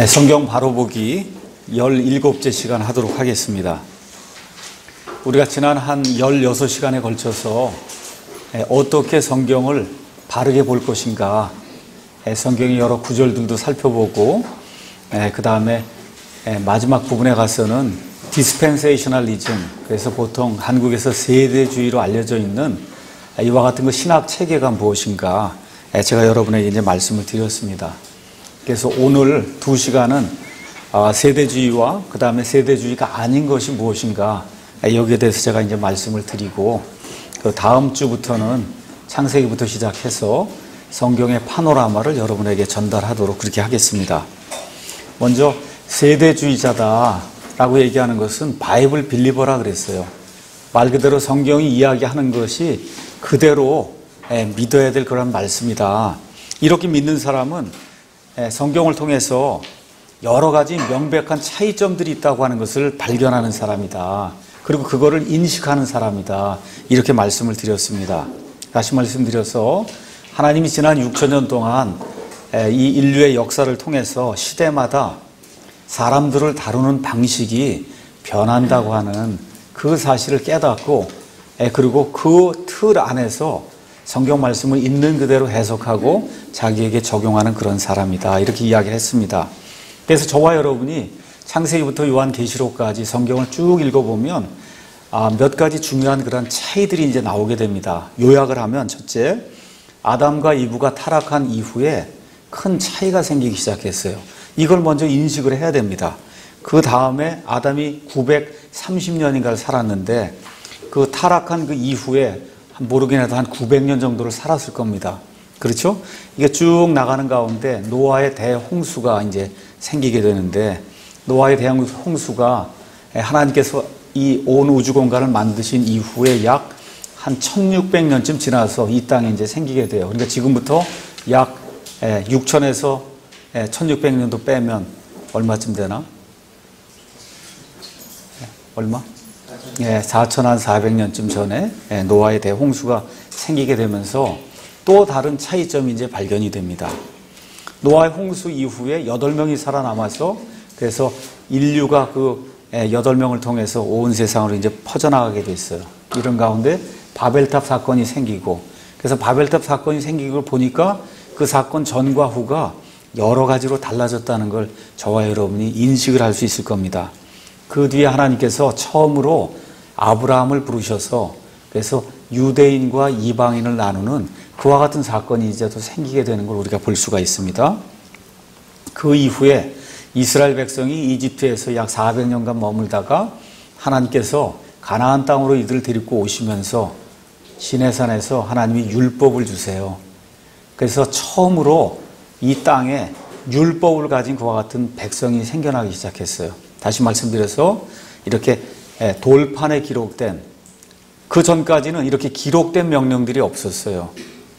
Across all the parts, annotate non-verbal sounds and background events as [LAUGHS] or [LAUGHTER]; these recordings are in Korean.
네, 성경 바로 보기 17째 시간 하도록 하겠습니다. 우리가 지난 한 16시간에 걸쳐서 네, 어떻게 성경을 바르게 볼 것인가 네, 성경의 여러 구절들도 살펴보고 그 다음에 마지막 부분에 가서는 dispensationalism 그래서 보통 한국에서 세대주의로 알려져 있는 이와 같은 그 신학 체계가 무엇인가 제가 여러분에게 이제 말씀을 드렸습니다. 그래서 오늘 두 시간은 아, 세대주의와 그 다음에 세대주의가 아닌 것이 무엇인가 여기에 대해서 제가 이제 말씀을 드리고 그 다음 주부터는 창세기부터 시작해서 성경의 파노라마를 여러분에게 전달하도록 그렇게 하겠습니다. 먼저 세대주의자다라고 얘기하는 것은 바이블 빌리버라 그랬어요. 말 그대로 성경이 이야기하는 것이 그대로 믿어야 될 그런 말씀이다. 이렇게 믿는 사람은 성경을 통해서 여러 가지 명백한 차이점들이 있다고 하는 것을 발견하는 사람이다. 그리고 그거를 인식하는 사람이다. 이렇게 말씀을 드렸습니다. 다시 말씀드려서 하나님이 지난 6천 년 동안 이 인류의 역사를 통해서 시대마다 사람들을 다루는 방식이 변한다고 하는 그 사실을 깨닫고 그리고 그 틀 안에서 성경 말씀을 있는 그대로 해석하고 자기에게 적용하는 그런 사람이다. 이렇게 이야기를 했습니다. 그래서 저와 여러분이 창세기부터 요한계시록까지 성경을 쭉 읽어보면 아, 몇 가지 중요한 그런 차이들이 이제 나오게 됩니다. 요약을 하면 첫째, 아담과 이브가 타락한 이후에 큰 차이가 생기기 시작했어요. 이걸 먼저 인식을 해야 됩니다. 그 다음에 아담이 930년인가를 살았는데 그 타락한 그 이후에 모르긴 해도 한 900년 정도를 살았을 겁니다. 그렇죠? 이게 쭉 나가는 가운데 노아의 대홍수가 이제 생기게 되는데 노아의 대홍수가 하나님께서 이 온 우주 공간을 만드신 이후에 약 한 1600년쯤 지나서 이 땅에 이제 생기게 돼요. 그러니까 지금부터 약 6000에서 1600년도 빼면 얼마쯤 되나? 얼마? 예, 4천 한 400년쯤 전에 예, 노아의 대홍수가 생기게 되면서 또 다른 차이점이 이제 발견이 됩니다. 노아의 홍수 이후에 8명이 살아남아서 그래서 인류가 그 8명을 예, 통해서 온 세상으로 이제 퍼져나가게 됐어요. 이런 가운데 바벨탑 사건이 생기고 그래서 바벨탑 사건이 걸 보니까 그 사건 전과 후가 여러 가지로 달라졌다는 걸 저와 여러분이 인식을 할 수 있을 겁니다. 그 뒤에 하나님께서 처음으로 아브라함을 부르셔서 그래서 유대인과 이방인을 나누는 그와 같은 사건이 이제 또 생기게 되는 걸 우리가 볼 수가 있습니다. 그 이후에 이스라엘 백성이 이집트에서 약 400년간 머물다가 하나님께서 가나안 땅으로 이들을 데리고 오시면서 시내산에서 하나님이 율법을 주세요. 그래서 처음으로 이 땅에 율법을 가진 그와 같은 백성이 생겨나기 시작했어요. 다시 말씀드려서 이렇게 예, 돌판에 기록된 그 전까지는 이렇게 기록된 명령들이 없었어요.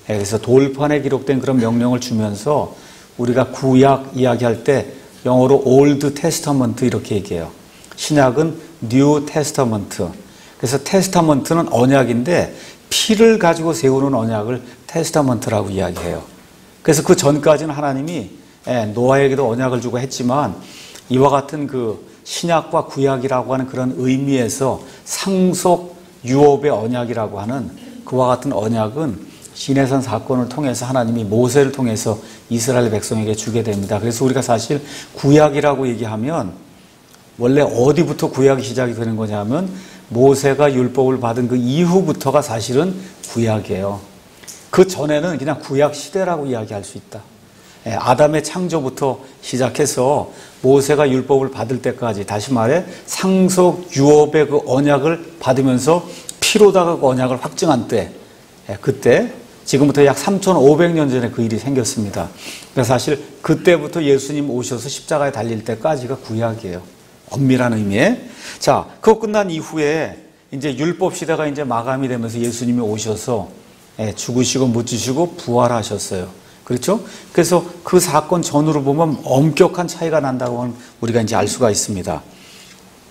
예, 그래서 돌판에 기록된 그런 명령을 주면서 우리가 구약 이야기할 때 영어로 Old Testament 이렇게 얘기해요. 신약은 New Testament. 그래서 testament는 언약인데 피를 가지고 세우는 언약을 testament라고 이야기해요. 그래서 그 전까지는 하나님이 예, 노아에게도 언약을 주고 했지만 이와 같은 그 신약과 구약이라고 하는 그런 의미에서 상속 유업의 언약이라고 하는 그와 같은 언약은 시내산 사건을 통해서 하나님이 모세를 통해서 이스라엘 백성에게 주게 됩니다. 그래서 우리가 사실 구약이라고 얘기하면 원래 어디부터 구약이 시작이 되는 거냐면 모세가 율법을 받은 그 이후부터가 사실은 구약이에요. 그 전에는 그냥 구약 시대라고 이야기할 수 있다. 예, 아담의 창조부터 시작해서 모세가 율법을 받을 때까지 다시 말해 상속 유업의 그 언약을 받으면서 피로다가 그 언약을 확증한 때 예, 그때 지금부터 약 3,500년 전에 그 일이 생겼습니다. 사실 그때부터 예수님 오셔서 십자가에 달릴 때까지가 구약이에요. 엄밀한 의미에. 자, 그거 끝난 이후에 이제 율법 시대가 이제 마감이 되면서 예수님이 오셔서 예, 죽으시고 묻히시고 부활하셨어요. 그렇죠? 그래서 그 사건 전후로 보면 엄격한 차이가 난다고 우리가 이제 알 수가 있습니다.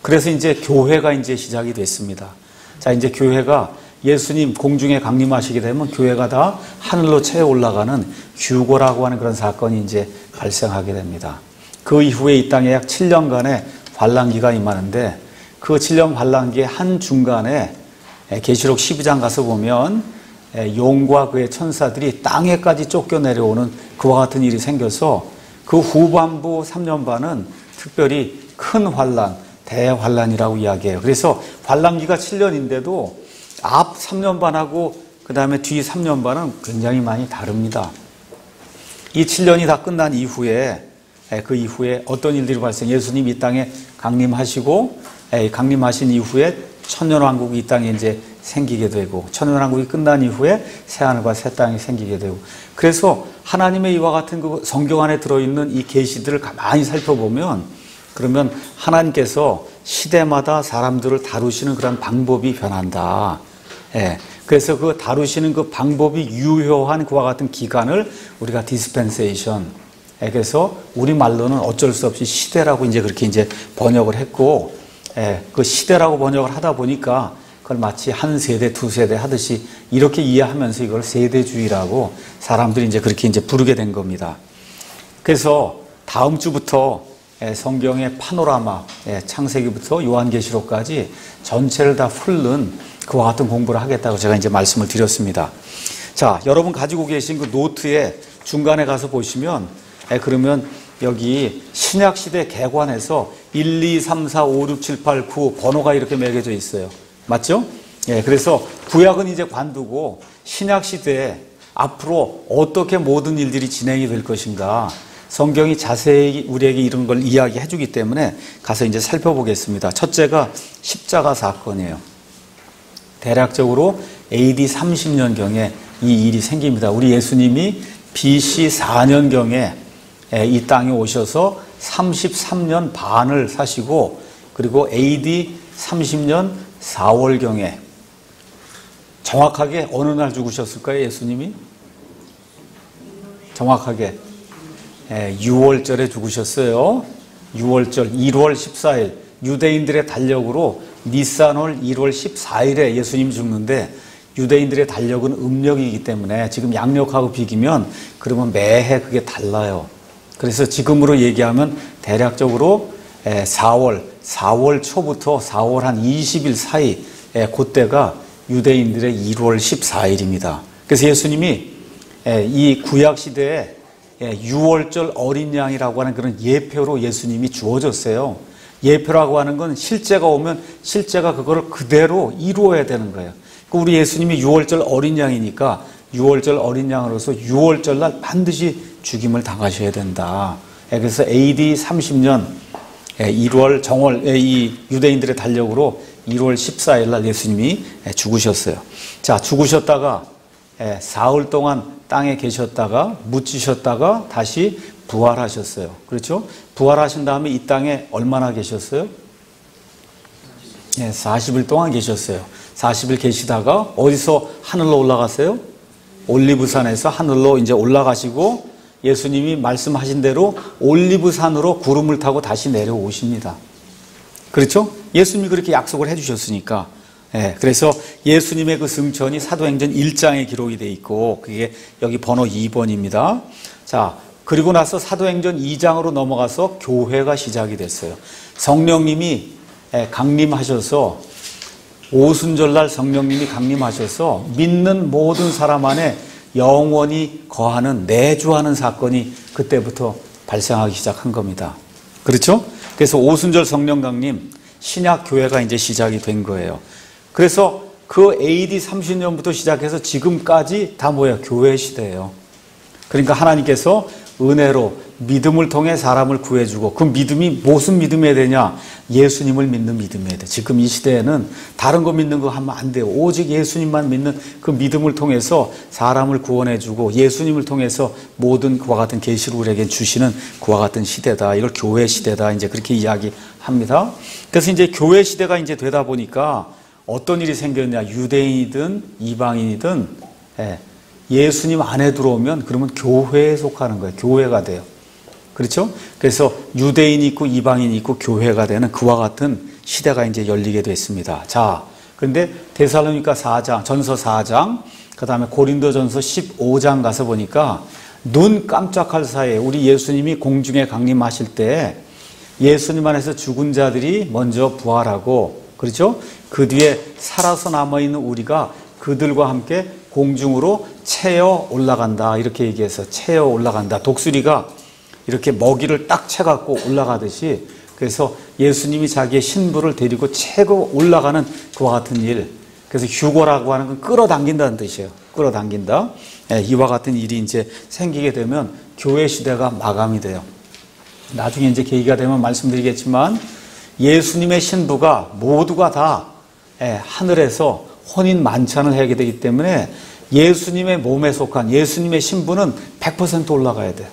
그래서 이제 교회가 이제 시작이 됐습니다. 자, 이제 교회가 예수님 공중에 강림하시게 되면 교회가 다 하늘로 채 올라가는 휴고라고 하는 그런 사건이 이제 발생하게 됩니다. 그 이후에 이 땅에 약 7년간의 환란기가 임하는데 그 7년 환란기의 한 중간에 계시록 12장 가서 보면 용과 그의 천사들이 땅에까지 쫓겨 내려오는 그와 같은 일이 생겨서 그 후반부 3년 반은 특별히 큰 환란, 대환란이라고 이야기해요. 그래서 환란기가 7년인데도 앞 3년 반하고 그 다음에 뒤 3년 반은 굉장히 많이 다릅니다. 이 7년이 다 끝난 이후에 그 이후에 어떤 일들이 발생? 예수님 이 땅에 강림하시고 강림하신 이후에 천년 왕국이 이 땅에 이제 생기게 되고 천년왕국이 끝난 이후에 새 하늘과 새 땅이 생기게 되고 그래서 하나님의 이와 같은 그 성경 안에 들어있는 이 계시들을 가만히 살펴보면 그러면 하나님께서 시대마다 사람들을 다루시는 그런 방법이 변한다. 예. 그래서 그 다루시는 그 방법이 유효한 그와 같은 기간을 우리가 dispensation. 예. 그래서 우리 말로는 어쩔 수 없이 시대라고 이제 그렇게 이제 번역을 했고, 예. 그 시대라고 번역을 하다 보니까 그걸 마치 한 세대, 두 세대 하듯이 이렇게 이해하면서 이걸 세대주의라고 사람들이 이제 그렇게 이제 부르게 된 겁니다. 그래서 다음 주부터 예, 성경의 파노라마, 예, 창세기부터 요한계시록까지 전체를 다 풀는 그와 같은 공부를 하겠다고 제가 이제 말씀을 드렸습니다. 자, 여러분 가지고 계신 그 노트에 중간에 가서 보시면, 예, 그러면 여기 신약시대 개관에서 1, 2, 3, 4, 5, 6, 7, 8, 9 번호가 이렇게 매겨져 있어요. 맞죠? 예, 그래서 구약은 이제 관두고 신약 시대에 앞으로 어떻게 모든 일들이 진행이 될 것인가 성경이 자세히 우리에게 이런 걸 이야기해 주기 때문에 가서 이제 살펴보겠습니다. 첫째가 십자가 사건이에요. 대략적으로 AD 30년경에 이 일이 생깁니다. 우리 예수님이 BC 4년경에 이 땅에 오셔서 33년 반을 사시고 그리고 AD 30년 4월경에 정확하게 어느 날 죽으셨을까요, 예수님이? 정확하게 6월절에 예, 죽으셨어요. 6월절 1월 14일 유대인들의 달력으로 니산월 1월 14일에 예수님 죽는데 유대인들의 달력은 음력이기 때문에 지금 양력하고 비기면 그러면 매해 그게 달라요. 그래서 지금으로 얘기하면 대략적으로 4월, 예, 4월 초부터 4월 한 20일 사이 예, 그때가 유대인들의 1월 14일입니다. 그래서 예수님이 이 구약 시대에 6월절 예, 어린 양이라고 하는 그런 예표로 예수님이 주어졌어요. 예표라고 하는 건 실제가 오면 실제가 그거를 그대로 이루어야 되는 거예요. 그 우리 예수님이 6월절 어린 양이니까 6월절 어린 양으로서 6월절 날 반드시 죽임을 당하셔야 된다. 예, 그래서 AD 30년 1월 정월 이 유대인들의 달력으로 1월 14일 날 예수님이 죽으셨어요. 자, 죽으셨다가 사흘 동안 땅에 계셨다가 묻히셨다가 다시 부활하셨어요. 그렇죠? 부활하신 다음에 이 땅에 얼마나 계셨어요? 예, 40일 동안 계셨어요. 40일 계시다가 어디서 하늘로 올라갔어요? 올리브산에서 하늘로 이제 올라가시고 예수님이 말씀하신 대로 올리브산으로 구름을 타고 다시 내려오십니다. 그렇죠? 예수님이 그렇게 약속을 해주셨으니까 예, 그래서 예수님의 그 승천이 사도행전 1장에 기록이 돼 있고 그게 여기 번호 2번입니다. 자, 그리고 나서 사도행전 2장으로 넘어가서 교회가 시작이 됐어요. 성령님이 예, 강림하셔서 오순절날 성령님이 강림하셔서 믿는 모든 사람 안에 영원히 거하는 내주하는 사건이 그때부터 발생하기 시작한 겁니다. 그렇죠? 그래서 오순절 성령 강림 신약 교회가 이제 시작이 된 거예요. 그래서 그 AD 30년부터 시작해서 지금까지 다 뭐야? 교회 시대예요. 그러니까 하나님께서 은혜로 믿음을 통해 사람을 구해주고 그 믿음이 무슨 믿음이어야 되냐? 예수님을 믿는 믿음이어야 돼. 지금 이 시대에는 다른 거 믿는 거 하면 안 돼요. 오직 예수님만 믿는 그 믿음을 통해서 사람을 구원해주고 예수님을 통해서 모든 그와 같은 계시를 우리에게 주시는 그와 같은 시대다. 이걸 교회 시대다. 이제 그렇게 이야기합니다. 그래서 이제 교회 시대가 이제 되다 보니까 어떤 일이 생겼냐 유대인이든 이방인이든 예, 예수님 안에 들어오면 그러면 교회에 속하는 거예요. 교회가 돼요. 그렇죠? 그래서 유대인이 있고 이방인이 있고 교회가 되는 그와 같은 시대가 이제 열리게 됐습니다. 자, 그런데 데살로니가 4장, 전서 4장, 그 다음에 고린도전서 15장 가서 보니까 눈 깜짝할 사이에 우리 예수님이 공중에 강림하실 때 예수님 안에서 죽은 자들이 먼저 부활하고 그렇죠? 그 뒤에 살아서 남아 있는 우리가 그들과 함께 공중으로 채어 올라간다. 이렇게 얘기해서 채어 올라간다. 독수리가 이렇게 먹이를 딱 채갖고 올라가듯이 그래서 예수님이 자기의 신부를 데리고 채고 올라가는 그와 같은 일. 그래서 휴고라고 하는 건 끌어당긴다는 뜻이에요. 끌어당긴다. 예, 이와 같은 일이 이제 생기게 되면 교회 시대가 마감이 돼요. 나중에 이제 계기가 되면 말씀드리겠지만 예수님의 신부가 모두가 다 예, 하늘에서 혼인 만찬을 하게 되기 때문에 예수님의 몸에 속한 예수님의 신부는 100% 올라가야 돼.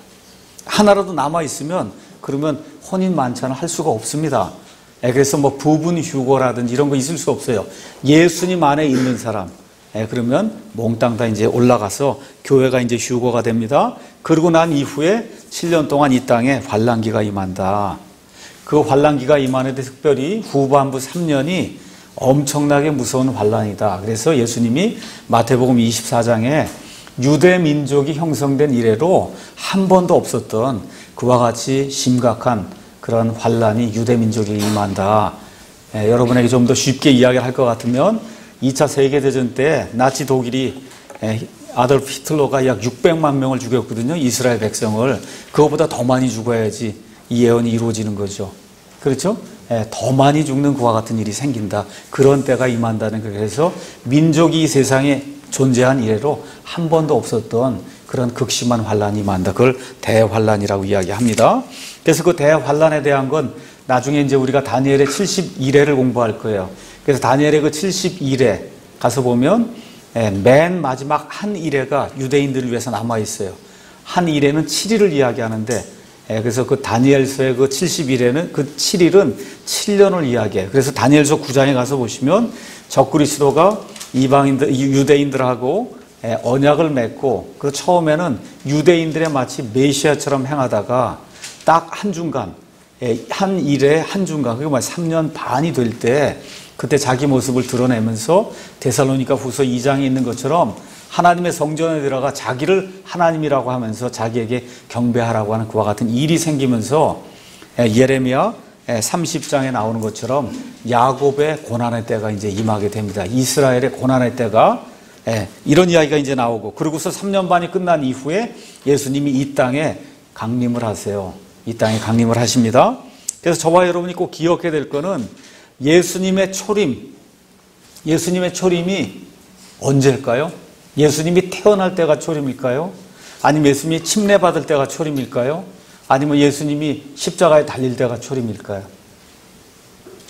하나라도 남아 있으면 그러면 혼인 만찬을 할 수가 없습니다. 예, 그래서 뭐 부분 휴거라든지 이런 거 있을 수 없어요. 예수님 안에 있는 사람. 예, 그러면 몽땅 다 이제 올라가서 교회가 이제 휴거가 됩니다. 그러고 난 이후에 7년 동안 이 땅에 환란기가 임한다. 그 환란기가 임하는 데 특별히 후반부 3년이 엄청나게 무서운 환란이다. 그래서 예수님이 마태복음 24장에 유대 민족이 형성된 이래로 한 번도 없었던 그와 같이 심각한 그런 환란이 유대 민족에 임한다. 예, 여러분에게 좀 더 쉽게 이야기를 할 것 같으면 2차 세계대전 때 나치 독일이 예, 아돌프 히틀러가 약 600만 명을 죽였거든요. 이스라엘 백성을. 그거보다 더 많이 죽어야지 이 예언이 이루어지는 거죠. 그렇죠? 예, 더 많이 죽는 그와 같은 일이 생긴다. 그런 때가 임한다는 거예요. 그래서 민족이 이 세상에 존재한 이래로 한 번도 없었던 그런 극심한 환란이 임한다. 그걸 대환란이라고 이야기합니다. 그래서 그 대환란에 대한 건 나중에 이제 우리가 다니엘의 72회를 공부할 거예요. 그래서 다니엘의 그 72회 가서 보면 예, 맨 마지막 한 일회가 유대인들을 위해서 남아 있어요. 한 일회는 7일을 이야기하는데 예, 그래서 그 다니엘서의 그 70일에는 그 7일은 7년을 이야기해요. 그래서 다니엘서 9장에 가서 보시면 적그리스도가 이방인들, 유대인들하고 예, 언약을 맺고 그 처음에는 유대인들의 마치 메시아처럼 행하다가 딱 한중간 예, 한 일에 한중간 그게 말 3년 반이 될 때 그때 자기 모습을 드러내면서 데살로니가 후서 2장에 있는 것처럼 하나님의 성전에 들어가 자기를 하나님이라고 하면서 자기에게 경배하라고 하는 그와 같은 일이 생기면서 예레미야 30장에 나오는 것처럼 야곱의 고난의 때가 이제 임하게 됩니다. 이스라엘의 고난의 때가 이런 이야기가 이제 나오고 그러고서 3년 반이 끝난 이후에 예수님이 이 땅에 강림을 하세요. 이 땅에 강림을 하십니다. 그래서 저와 여러분이 꼭 기억해야 될 거는 예수님의 초림, 예수님의 초림이 언제일까요? 예수님이 태어날 때가 초림일까요? 아니면 예수님이 침례받을 때가 초림일까요? 아니면 예수님이 십자가에 달릴 때가 초림일까요?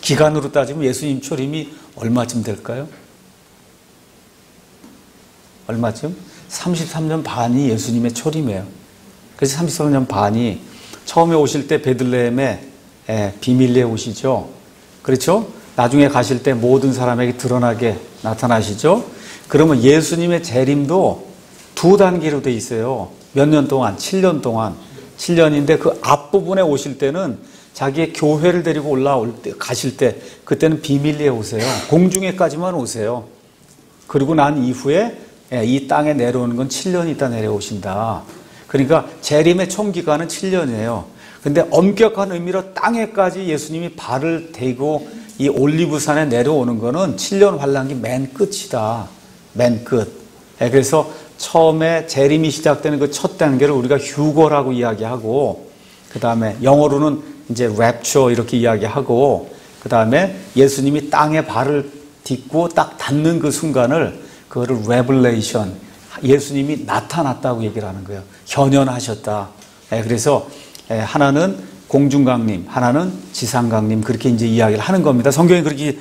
기간으로 따지면 예수님 초림이 얼마쯤 될까요? 얼마쯤? 33년 반이 예수님의 초림이에요. 그래서 33년 반이 처음에 오실 때 베들레헴에 비밀리에 오시죠. 그렇죠? 나중에 가실 때 모든 사람에게 드러나게 나타나시죠. 그러면 예수님의 재림도 두 단계로 돼 있어요. 몇 년 동안, 7년 동안. 7년인데 그 앞부분에 오실 때는 자기의 교회를 데리고 올라올 때, 가실 때, 그때는 비밀리에 오세요. 공중에까지만 오세요. 그리고 난 이후에 예, 이 땅에 내려오는 건 7년 있다 내려오신다. 그러니까 재림의 총 기간은 7년이에요. 근데 엄격한 의미로 땅에까지 예수님이 발을 대고 이 올리브산에 내려오는 거는 7년 환란기 맨 끝이다. 맨 끝. 예, 그래서 처음에 재림이 시작되는 그 첫 단계를 우리가 휴거라고 이야기하고 그 다음에 영어로는 이제 랩처 이렇게 이야기하고 그 다음에 예수님이 땅에 발을 딛고 딱 닿는 그 순간을 그거를 revelation 예수님이 나타났다고 얘기를 하는 거예요. 현현하셨다. 예, 그래서 예, 하나는 공중강림, 하나는 지상강림 그렇게 이제 이야기를 하는 겁니다. 성경에 그렇게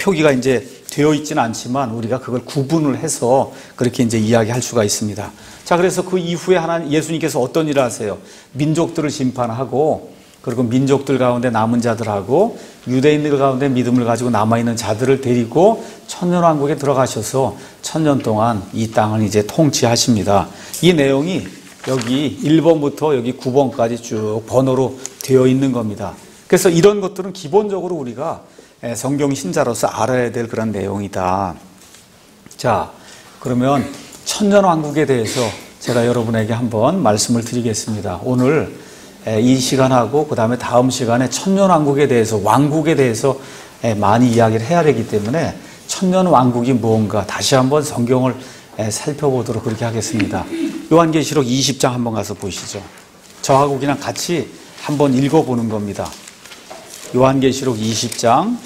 표기가 이제 되어 있지는 않지만 우리가 그걸 구분을 해서 그렇게 이제 이야기할 수가 있습니다. 자, 그래서 그 이후에 하나님 예수님께서 어떤 일을 하세요? 민족들을 심판하고 그리고 민족들 가운데 남은 자들하고 유대인들 가운데 믿음을 가지고 남아있는 자들을 데리고 천년왕국에 들어가셔서 천년 동안 이 땅을 이제 통치하십니다. 이 내용이 여기 1번부터 여기 9번까지 쭉 번호로 되어 있는 겁니다. 그래서 이런 것들은 기본적으로 우리가 성경 신자로서 알아야 될 그런 내용이다. 자, 그러면 천년왕국에 대해서 제가 여러분에게 한번 말씀을 드리겠습니다. 오늘 이 시간하고 그 다음에 다음 시간에 천년왕국에 대해서 왕국에 대해서 많이 이야기를 해야 되기 때문에 천년왕국이 무언가 다시 한번 성경을 살펴보도록 그렇게 하겠습니다. 요한계시록 20장 한번 가서 보시죠. 저하고 그냥 같이 한번 읽어보는 겁니다. 요한계시록 20장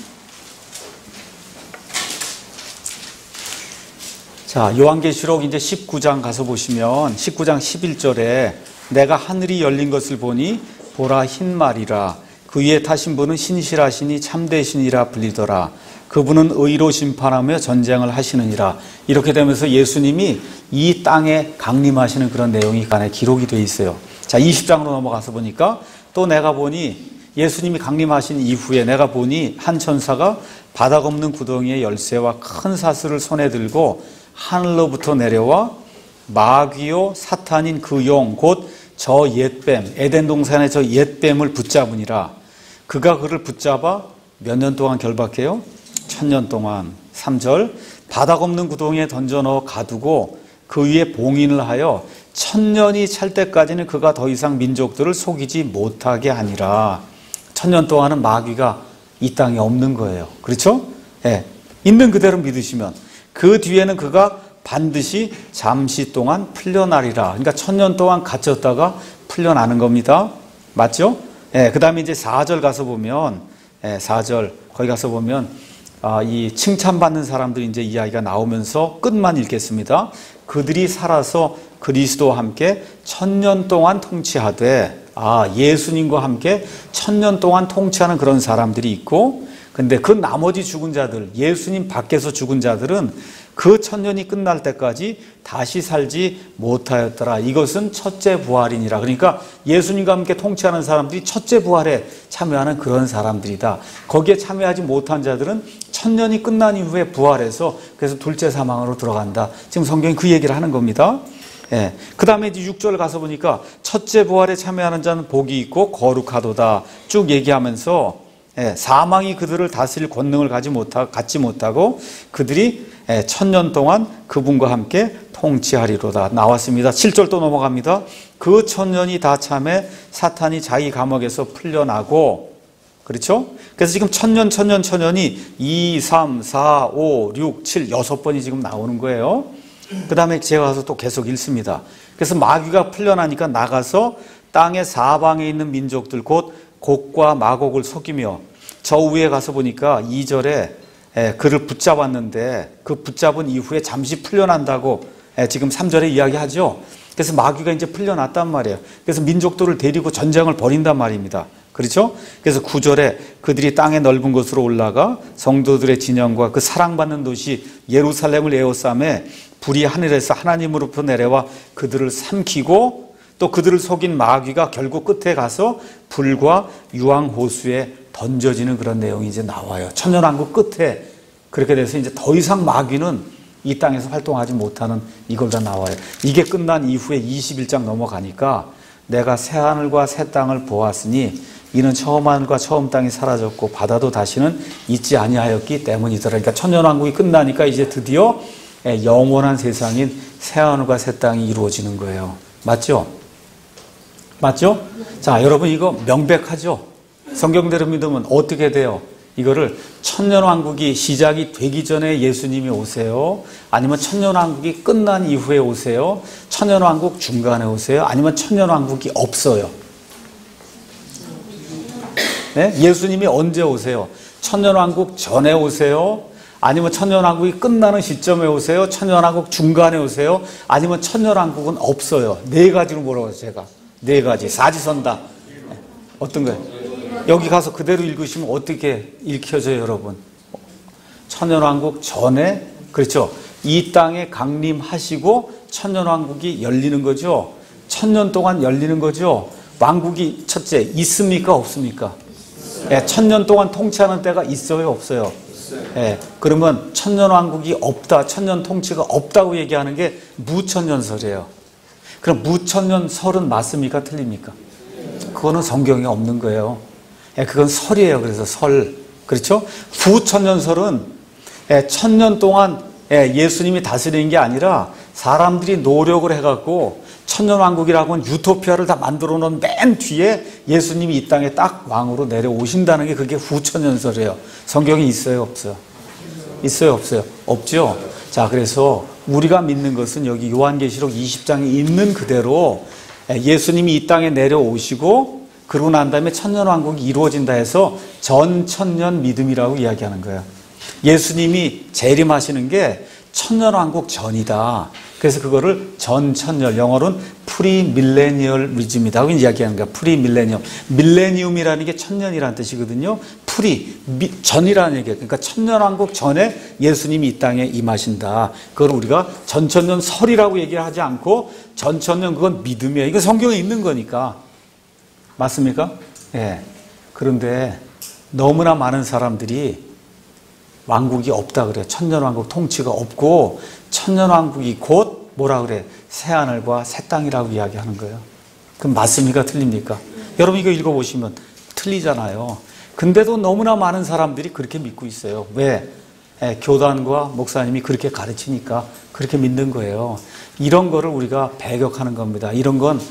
자, 요한계시록 이제 19장 가서 보시면 19장 11절에 내가 하늘이 열린 것을 보니 보라 흰 말이라 그 위에 타신 분은 신실하시니 참되시니라 불리더라. 그분은 의로 심판하며 전쟁을 하시느니라. 이렇게 되면서 예수님이 이 땅에 강림하시는 그런 내용이 간에 기록이 되어 있어요. 자, 20장으로 넘어가서 보니까 또 내가 보니 예수님이 강림하신 이후에 내가 보니 한 천사가 바닥 없는 구덩이에 열쇠와 큰 사슬을 손에 들고 하늘로부터 내려와 마귀요 사탄인 그 용 곧 저 옛뱀 에덴 동산의 저 옛뱀을 붙잡으니라 그가 그를 붙잡아 몇 년 동안 결박해요? 천년 동안 3절 바닥 없는 구덩이에 던져 넣어 가두고 그 위에 봉인을 하여 천년이 찰 때까지는 그가 더 이상 민족들을 속이지 못하게 하니라 천년 동안은 마귀가 이 땅에 없는 거예요 그렇죠? 예, 있는 그대로 믿으시면 그 뒤에는 그가 반드시 잠시 동안 풀려나리라. 그러니까 천년 동안 갇혔다가 풀려나는 겁니다. 맞죠? 예, 그 다음에 이제 4절 가서 보면, 예, 4절, 거기 가서 보면, 아, 이 칭찬받는 사람들이 이제 이야기가 나오면서 끝만 읽겠습니다. 그들이 살아서 그리스도와 함께 천년 동안 통치하되, 아, 예수님과 함께 천년 동안 통치하는 그런 사람들이 있고, 근데 그 나머지 죽은 자들, 예수님 밖에서 죽은 자들은 그 천년이 끝날 때까지 다시 살지 못하였더라. 이것은 첫째 부활이니라. 그러니까 예수님과 함께 통치하는 사람들이 첫째 부활에 참여하는 그런 사람들이다. 거기에 참여하지 못한 자들은 천년이 끝난 이후에 부활해서 그래서 둘째 사망으로 들어간다. 지금 성경이 그 얘기를 하는 겁니다. 예. 그 다음에 이제 6절 가서 보니까 첫째 부활에 참여하는 자는 복이 있고 거룩하도다. 쭉 얘기하면서 예, 사망이 그들을 다스릴 권능을 가지 못하, 갖지 못하고 그들이 예, 천년 동안 그분과 함께 통치하리로다 나왔습니다. 7절 또 넘어갑니다. 그 천년이 다 참에 사탄이 자기 감옥에서 풀려나고 그렇죠? 그래서 지금 천년 천년 천년이 2, 3, 4, 5, 6, 7 여섯 번이 지금 나오는 거예요. 그 다음에 제가 가서 또 계속 읽습니다. 그래서 마귀가 풀려나니까 나가서 땅의 사방에 있는 민족들 곧 곡과 마곡을 속이며 저 위에 가서 보니까 2절에 그를 붙잡았는데 그 붙잡은 이후에 잠시 풀려난다고 지금 3절에 이야기하죠. 그래서 마귀가 이제 풀려났단 말이에요. 그래서 민족들을 데리고 전쟁을 벌인단 말입니다. 그렇죠? 그래서 9절에 그들이 땅의 넓은 곳으로 올라가 성도들의 진영과 그 사랑받는 도시 예루살렘을 에워싸매 불이 하늘에서 하나님으로부터 내려와 그들을 삼키고 또 그들을 속인 마귀가 결국 끝에 가서 불과 유황 호수에 던져지는 그런 내용이 이제 나와요. 천년왕국 끝에 그렇게 돼서 이제 더 이상 마귀는 이 땅에서 활동하지 못하는 이걸 다 나와요. 이게 끝난 이후에 21장 넘어가니까 내가 새 하늘과 새 땅을 보았으니 이는 처음 하늘과 처음 땅이 사라졌고 바다도 다시는 있지 아니하였기 때문이더라. 그러니까 천년왕국이 끝나니까 이제 드디어 영원한 세상인 새 하늘과 새 땅이 이루어지는 거예요. 맞죠? 맞죠? 자, 여러분 이거 명백하죠? 성경대로 믿으면 어떻게 돼요? 이거를 천년왕국이 시작이 되기 전에 예수님이 오세요? 아니면 천년왕국이 끝난 이후에 오세요? 천년왕국 중간에 오세요? 아니면 천년왕국이 없어요? 네? 예수님이 언제 오세요? 천년왕국 전에 오세요? 아니면 천년왕국이 끝나는 시점에 오세요? 천년왕국 중간에 오세요? 아니면 천년왕국은 없어요? 네 가지로 물어봐요, 제가. 네 가지. 사지선다. 어떤 거예요? 여기 가서 그대로 읽으시면 어떻게 읽혀져요, 여러분? 천년왕국 전에, 그렇죠. 이 땅에 강림하시고 천년왕국이 열리는 거죠. 천년 동안 열리는 거죠. 왕국이 첫째, 있습니까? 없습니까? 예, 천년 동안 통치하는 때가 있어요? 없어요? 예, 그러면 천년왕국이 없다, 천년 통치가 없다고 얘기하는 게 무천년설이에요. 그럼 무천년 설은 맞습니까? 틀립니까? 그거는 성경에 없는 거예요. 예, 그건 설이에요. 그래서 설. 그렇죠? 부천년 설은 예, 천년 동안 예, 예수님이 다스리는 게 아니라 사람들이 노력을 해갖고 천년왕국이라고는 유토피아를 다 만들어 놓은 맨 뒤에 예수님이 이 땅에 딱 왕으로 내려오신다는 게 그게 후천연설이에요. 성경에 있어요, 없어요? 있어요, 없어요? 없죠? 자, 그래서 우리가 믿는 것은 여기 요한계시록 20장에 있는 그대로 예수님이 이 땅에 내려오시고 그러고 난 다음에 천년왕국이 이루어진다 해서 전천년 믿음이라고 이야기하는 거예요. 예수님이 재림하시는 게 천년왕국 전이다. 그래서 그거를 전천년, 영어로는 premillennialism이라고 이야기하는 거야. premillennium. millennium이라는 게 천년이라는 뜻이거든요. pre, 미, 전이라는 얘기예요. 그러니까 천년왕국 전에 예수님이 이 땅에 임하신다. 그걸 우리가 전천년 설이라고 얘기를 하지 않고 전천년 그건 믿음이에요. 이거 성경에 있는 거니까. 맞습니까? 예. 네. 그런데 너무나 많은 사람들이 왕국이 없다 그래요. 천년왕국 통치가 없고 천년왕국이 곧 뭐라 그래? 새하늘과 새 땅이라고 이야기하는 거예요. 그럼 맞습니까? 틀립니까? 여러분 이거 읽어보시면 틀리잖아요. 근데도 너무나 많은 사람들이 그렇게 믿고 있어요. 왜? 예, 교단과 목사님이 그렇게 가르치니까 그렇게 믿는 거예요. 이런 거를 우리가 배격하는 겁니다. 이런 건 예,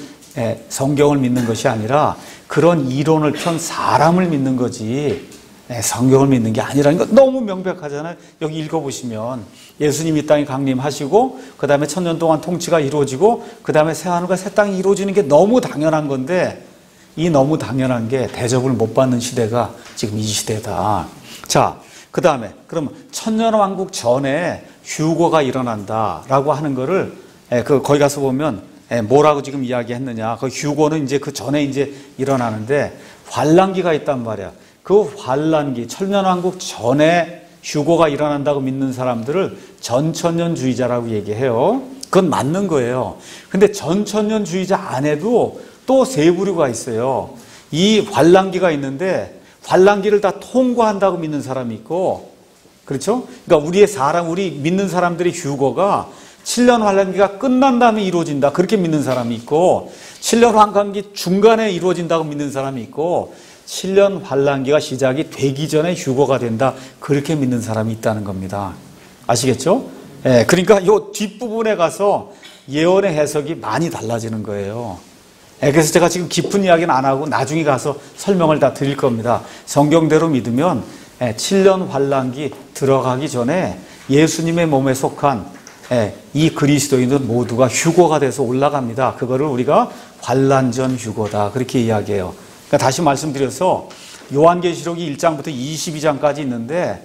성경을 믿는 것이 아니라 그런 이론을 편 사람을 믿는 거지 네, 성경을 믿는 게 아니라는 거 너무 명백하잖아요. 여기 읽어보시면 예수님이 땅에 강림하시고 그 다음에 천년 동안 통치가 이루어지고 그 다음에 새하늘과 새 땅이 이루어지는 게 너무 당연한 건데 이 너무 당연한 게 대접을 못 받는 시대가 지금 이 시대다. 자, 그 다음에 그럼 천년 왕국 전에 휴거가 일어난다라고 하는 거를 예, 그 거기 가서 보면 예, 뭐라고 지금 이야기했느냐? 그 휴거는 이제 그 전에 이제 일어나는데 환란기가 있단 말이야. 그 환란기 천년왕국 전에 휴고가 일어난다고 믿는 사람들을 전천년주의자라고 얘기해요. 그건 맞는 거예요. 근데 전천년주의자 안에도 또 세 부류가 있어요. 이 환란기가 있는데 환란기를 다 통과한다고 믿는 사람이 있고 그렇죠? 그러니까 우리의 사람 우리 믿는 사람들의 휴거가 7년 환란기가 끝난 다음에 이루어진다. 그렇게 믿는 사람이 있고 7년 환란기 중간에 이루어진다고 믿는 사람이 있고 7년 환란기가 시작이 되기 전에 휴거가 된다. 그렇게 믿는 사람이 있다는 겁니다. 아시겠죠? 예, 그러니까 이 뒷부분에 가서 예언의 해석이 많이 달라지는 거예요. 예, 그래서 제가 지금 깊은 이야기는 안 하고 나중에 가서 설명을 다 드릴 겁니다. 성경대로 믿으면 예, 7년 환란기 들어가기 전에 예수님의 몸에 속한 예, 이 그리스도인은 모두가 휴거가 돼서 올라갑니다. 그거를 우리가 환란전 휴거다 그렇게 이야기해요. 그러니까 다시 말씀드려서 요한계시록이 1장부터 22장까지 있는데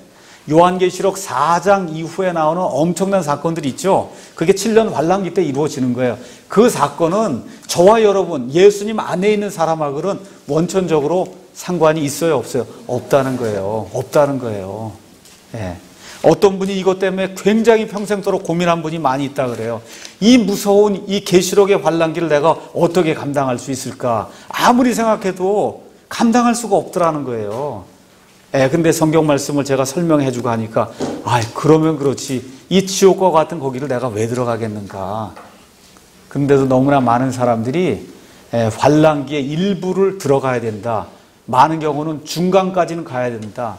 요한계시록 4장 이후에 나오는 엄청난 사건들이 있죠. 그게 7년 환란기 때 이루어지는 거예요. 그 사건은 저와 여러분, 예수님 안에 있는 사람하고는 원천적으로 상관이 있어요, 없어요? 없다는 거예요. 없다는 거예요. 예. 어떤 분이 이것 때문에 굉장히 평생도록 고민한 분이 많이 있다 그래요. 이 무서운 이 계시록의 환란기를 내가 어떻게 감당할 수 있을까? 아무리 생각해도 감당할 수가 없더라는 거예요. 예, 근데 성경 말씀을 제가 설명해 주고 하니까 아, 그러면 그렇지. 이 지옥과 같은 거기를 내가 왜 들어가겠는가? 근데도 너무나 많은 사람들이 예, 환란기의 일부를 들어가야 된다. 많은 경우는 중간까지는 가야 된다.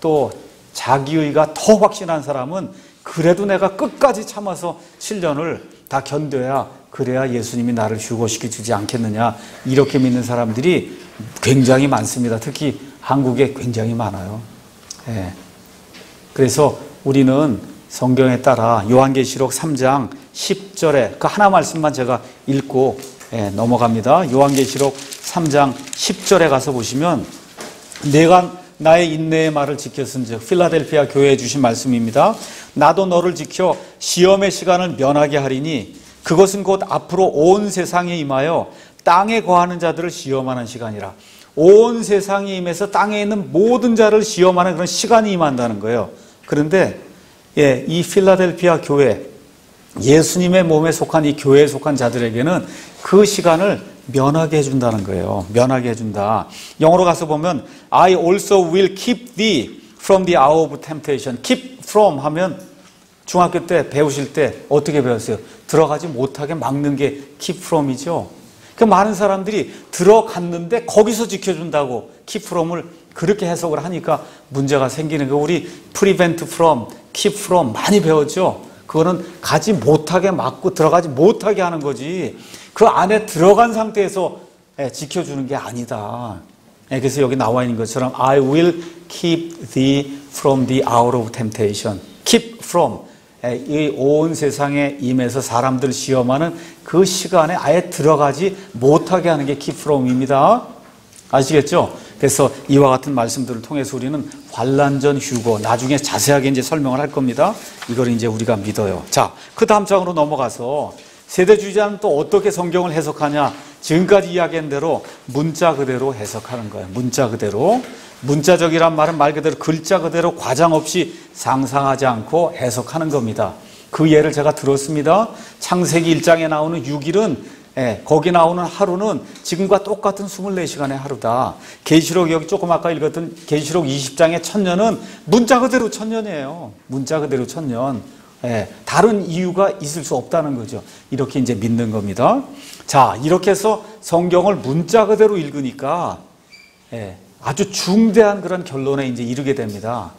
또 자기의가 더 확신한 사람은 그래도 내가 끝까지 참아서 7년을 다 견뎌야 그래야 예수님이 나를 휴고시켜 주지 않겠느냐 이렇게 믿는 사람들이 굉장히 많습니다. 특히 한국에 굉장히 많아요. 예. 그래서 우리는 성경에 따라 요한계시록 3장 10절에 그 하나 말씀만 제가 읽고 예, 넘어갑니다. 요한계시록 3장 10절에 가서 보시면 내가 나의 인내의 말을 지켰은즉 필라델피아 교회에 주신 말씀입니다. 나도 너를 지켜 시험의 시간을 면하게 하리니 그것은 곧 앞으로 온 세상에 임하여 땅에 거하는 자들을 시험하는 시간이라. 온 세상에 임해서 땅에 있는 모든 자를 시험하는 그런 시간이 임한다는 거예요. 그런데 예, 이 필라델피아 교회 예수님의 몸에 속한 이 교회에 속한 자들에게는 그 시간을 면하게 해준다는 거예요. 면하게 해준다. 영어로 가서 보면 I also will keep thee from the hour of temptation. keep from 하면 중학교 때 배우실 때 어떻게 배웠어요? 들어가지 못하게 막는 게 keep from이죠. 그 많은 사람들이 들어갔는데 거기서 지켜준다고 keep from을 그렇게 해석을 하니까 문제가 생기는 거 우리 prevent from, keep from 많이 배웠죠. 그거는 가지 못하게 막고 들어가지 못하게 하는 거지. 그 안에 들어간 상태에서 예, 지켜주는 게 아니다. 예, 그래서 여기 나와 있는 것처럼 I will keep thee from the hour of temptation. keep from 예, 이온 세상에 임해서 사람들 시험하는 그 시간에 아예 들어가지 못하게 하는 게 keep from입니다. 아시겠죠? 그래서 이와 같은 말씀들을 통해서 우리는 환란전 휴고 나중에 자세하게 이제 설명을 할 겁니다. 이걸 이제 우리가 믿어요. 자, 그 다음 장으로 넘어가서 세대주의자는 또 어떻게 성경을 해석하냐? 지금까지 이야기한 대로 문자 그대로 해석하는 거예요. 문자 그대로. 문자적이란 말은 말 그대로 글자 그대로 과장 없이 상상하지 않고 해석하는 겁니다. 그 예를 제가 들었습니다. 창세기 1장에 나오는 6일은 예, 거기 나오는 하루는 지금과 똑같은 24시간의 하루다. 계시록 여기 조금 아까 읽었던 계시록 20장의 천년은 문자 그대로 천년이에요. 문자 그대로 천년. 예, 다른 이유가 있을 수 없다는 거죠. 이렇게 이제 믿는 겁니다. 자, 이렇게 해서 성경을 문자 그대로 읽으니까 예, 아주 중대한 그런 결론에 이제 이르게 됩니다.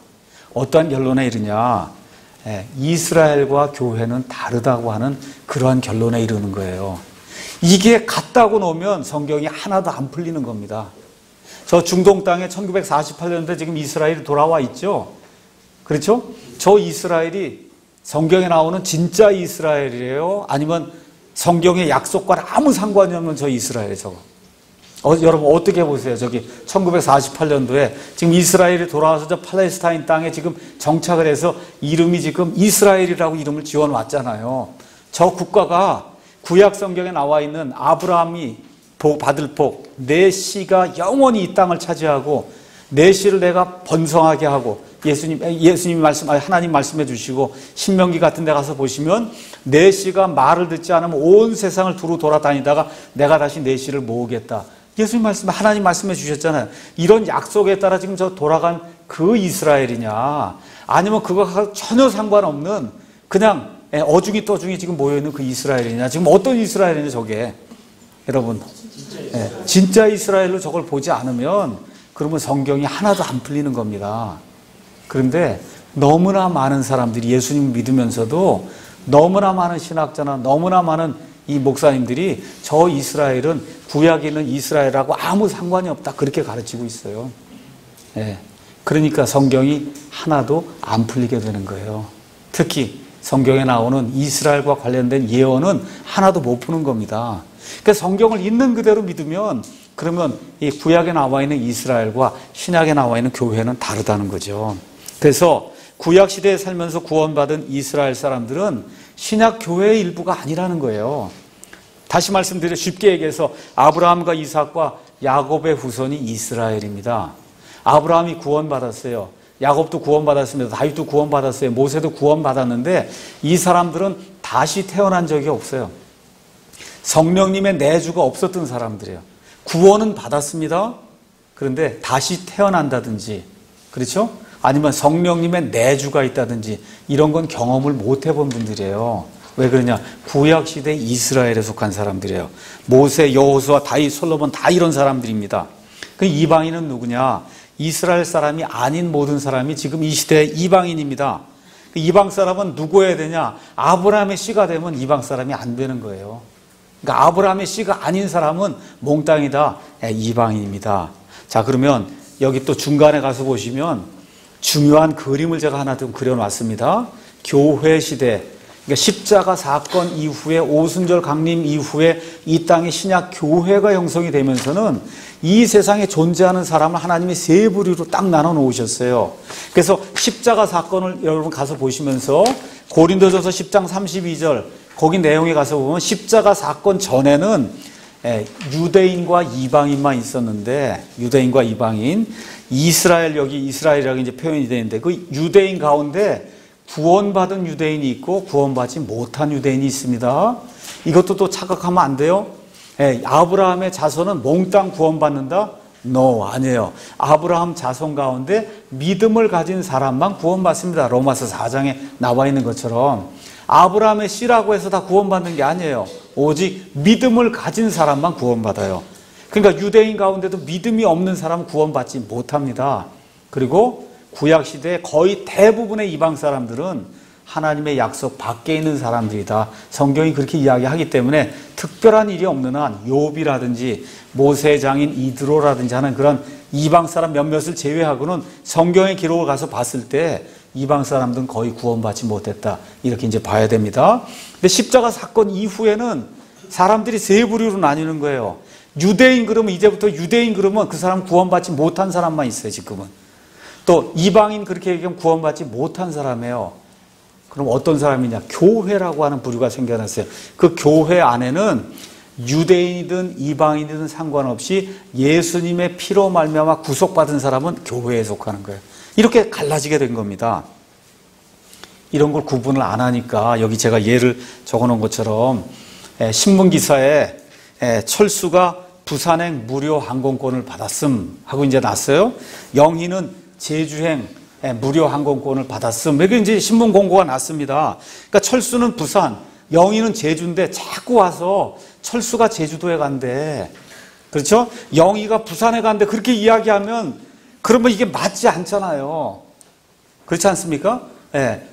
어떠한 결론에 이르냐? 예, 이스라엘과 교회는 다르다고 하는 그러한 결론에 이르는 거예요. 이게 같다고 놓으면 성경이 하나도 안 풀리는 겁니다. 저 중동 땅에 1948년도에 지금 이스라엘이 돌아와 있죠? 그렇죠? 저 이스라엘이 성경에 나오는 진짜 이스라엘이에요? 아니면 성경의 약속과 아무 상관이 없는 저 이스라엘 저거? 어, 여러분 어떻게 보세요? 저기 1948년도에 지금 이스라엘이 돌아와서 저 팔레스타인 땅에 지금 정착을 해서 이름이 지금 이스라엘이라고 이름을 지어놨잖아요. 저 국가가 구약 성경에 나와 있는 아브라함이 복 받을 복, 내 씨가 영원히 이 땅을 차지하고 내 씨를 내가 번성하게 하고 예수님 예수님 말씀 하나님 말씀해 주시고 신명기 같은 데 가서 보시면 내 씨가 말을 듣지 않으면 온 세상을 두루 돌아다니다가 내가 다시 내 씨를 모으겠다. 예수님 말씀 하나님 말씀해 주셨잖아요. 이런 약속에 따라 지금 저 돌아간 그 이스라엘이냐 아니면 그거 전혀 상관없는 그냥 예, 어중이 떠중이 지금 모여있는 그 이스라엘이냐 지금 어떤 이스라엘이냐 저게 여러분 예, 진짜 이스라엘로 저걸 보지 않으면 그러면 성경이 하나도 안 풀리는 겁니다. 그런데 너무나 많은 사람들이 예수님 믿으면서도 너무나 많은 신학자나 너무나 많은 이 목사님들이 저 이스라엘은 구약에 있는 이스라엘하고 아무 상관이 없다 그렇게 가르치고 있어요. 예. 그러니까 성경이 하나도 안 풀리게 되는 거예요. 특히 성경에 나오는 이스라엘과 관련된 예언은 하나도 못 푸는 겁니다. 그러니까 성경을 있는 그대로 믿으면 그러면 이 구약에 나와 있는 이스라엘과 신약에 나와 있는 교회는 다르다는 거죠. 그래서 구약 시대에 살면서 구원받은 이스라엘 사람들은 신약 교회의 일부가 아니라는 거예요. 다시 말씀드려 쉽게 얘기해서 아브라함과 이삭과 야곱의 후손이 이스라엘입니다. 아브라함이 구원받았어요. 야곱도 구원받았습니다. 다윗도 구원받았어요. 모세도 구원받았는데 이 사람들은 다시 태어난 적이 없어요. 성령님의 내주가 없었던 사람들이에요. 구원은 받았습니다. 그런데 다시 태어난다든지, 그렇죠? 아니면 성령님의 내주가 있다든지, 이런 건 경험을 못 해본 분들이에요. 왜 그러냐? 구약 시대 이스라엘에 속한 사람들이에요. 모세, 여호수아, 다윗, 솔로몬 다 이런 사람들입니다. 그 이방인은 누구냐? 이스라엘 사람이 아닌 모든 사람이 지금 이 시대의 이방인입니다. 그 이방 사람은 누구여야 되냐? 아브라함의 씨가 되면 이방 사람이 안 되는 거예요. 그러니까 아브라함의 씨가 아닌 사람은 몽땅이다 예, 이방인입니다. 자 그러면 여기 또 중간에 가서 보시면 중요한 그림을 제가 하나 좀 그려놨습니다. 교회 시대 그러니까 십자가 사건 이후에 오순절 강림 이후에 이 땅에 신약 교회가 형성이 되면서는 이 세상에 존재하는 사람을 하나님이 세 부류로 딱 나눠 놓으셨어요. 그래서 십자가 사건을 여러분 가서 보시면서 고린도전서 10장 32절 거기 내용에 가서 보면 십자가 사건 전에는 예, 유대인과 이방인만 있었는데 유대인과 이방인 이스라엘 여기 이스라엘이라고 이제 표현이 되는데 그 유대인 가운데 구원받은 유대인이 있고 구원받지 못한 유대인이 있습니다. 이것도 또 착각하면 안 돼요. 예, 아브라함의 자손은 몽땅 구원받는다? No, 아니에요. 아브라함 자손 가운데 믿음을 가진 사람만 구원받습니다. 로마서 4장에 나와 있는 것처럼. 아브라함의 씨라고 해서 다 구원받는 게 아니에요. 오직 믿음을 가진 사람만 구원받아요. 그러니까 유대인 가운데도 믿음이 없는 사람은 구원받지 못합니다. 그리고 구약 시대 거의 대부분의 이방 사람들은 하나님의 약속 밖에 있는 사람들이다. 성경이 그렇게 이야기하기 때문에 특별한 일이 없는 한 욥이라든지 모세 장인 이드로라든지 하는 그런 이방 사람 몇몇을 제외하고는 성경의 기록을 가서 봤을 때 이방 사람들은 거의 구원받지 못했다. 이렇게 이제 봐야 됩니다. 근데 십자가 사건 이후에는 사람들이 세 부류로 나뉘는 거예요. 유대인 그러면 이제부터 유대인 그러면 그 사람 구원받지 못한 사람만 있어요, 지금은. 또 이방인 그렇게 얘기하면 구원받지 못한 사람이에요. 그럼 어떤 사람이냐? 교회라고 하는 부류가 생겨났어요. 그 교회 안에는 유대인이든 이방인이든 상관없이 예수님의 피로 말미암아 구속받은 사람은 교회에 속하는 거예요. 이렇게 갈라지게 된 겁니다. 이런 걸 구분을 안 하니까 여기 제가 예를 적어 놓은 것처럼 신문 기사에 철수가 부산행 무료 항공권을 받았음 하고 이제 났어요. 영희는 제주행 무료 항공권을 받았음. 이게 이제 신문 공고가 났습니다. 그러니까 철수는 부산, 영희는 제주인데 자꾸 와서 철수가 제주도에 간대. 그렇죠? 영희가 부산에 간대. 그렇게 이야기하면 그러면 이게 맞지 않잖아요. 그렇지 않습니까? 예. 네.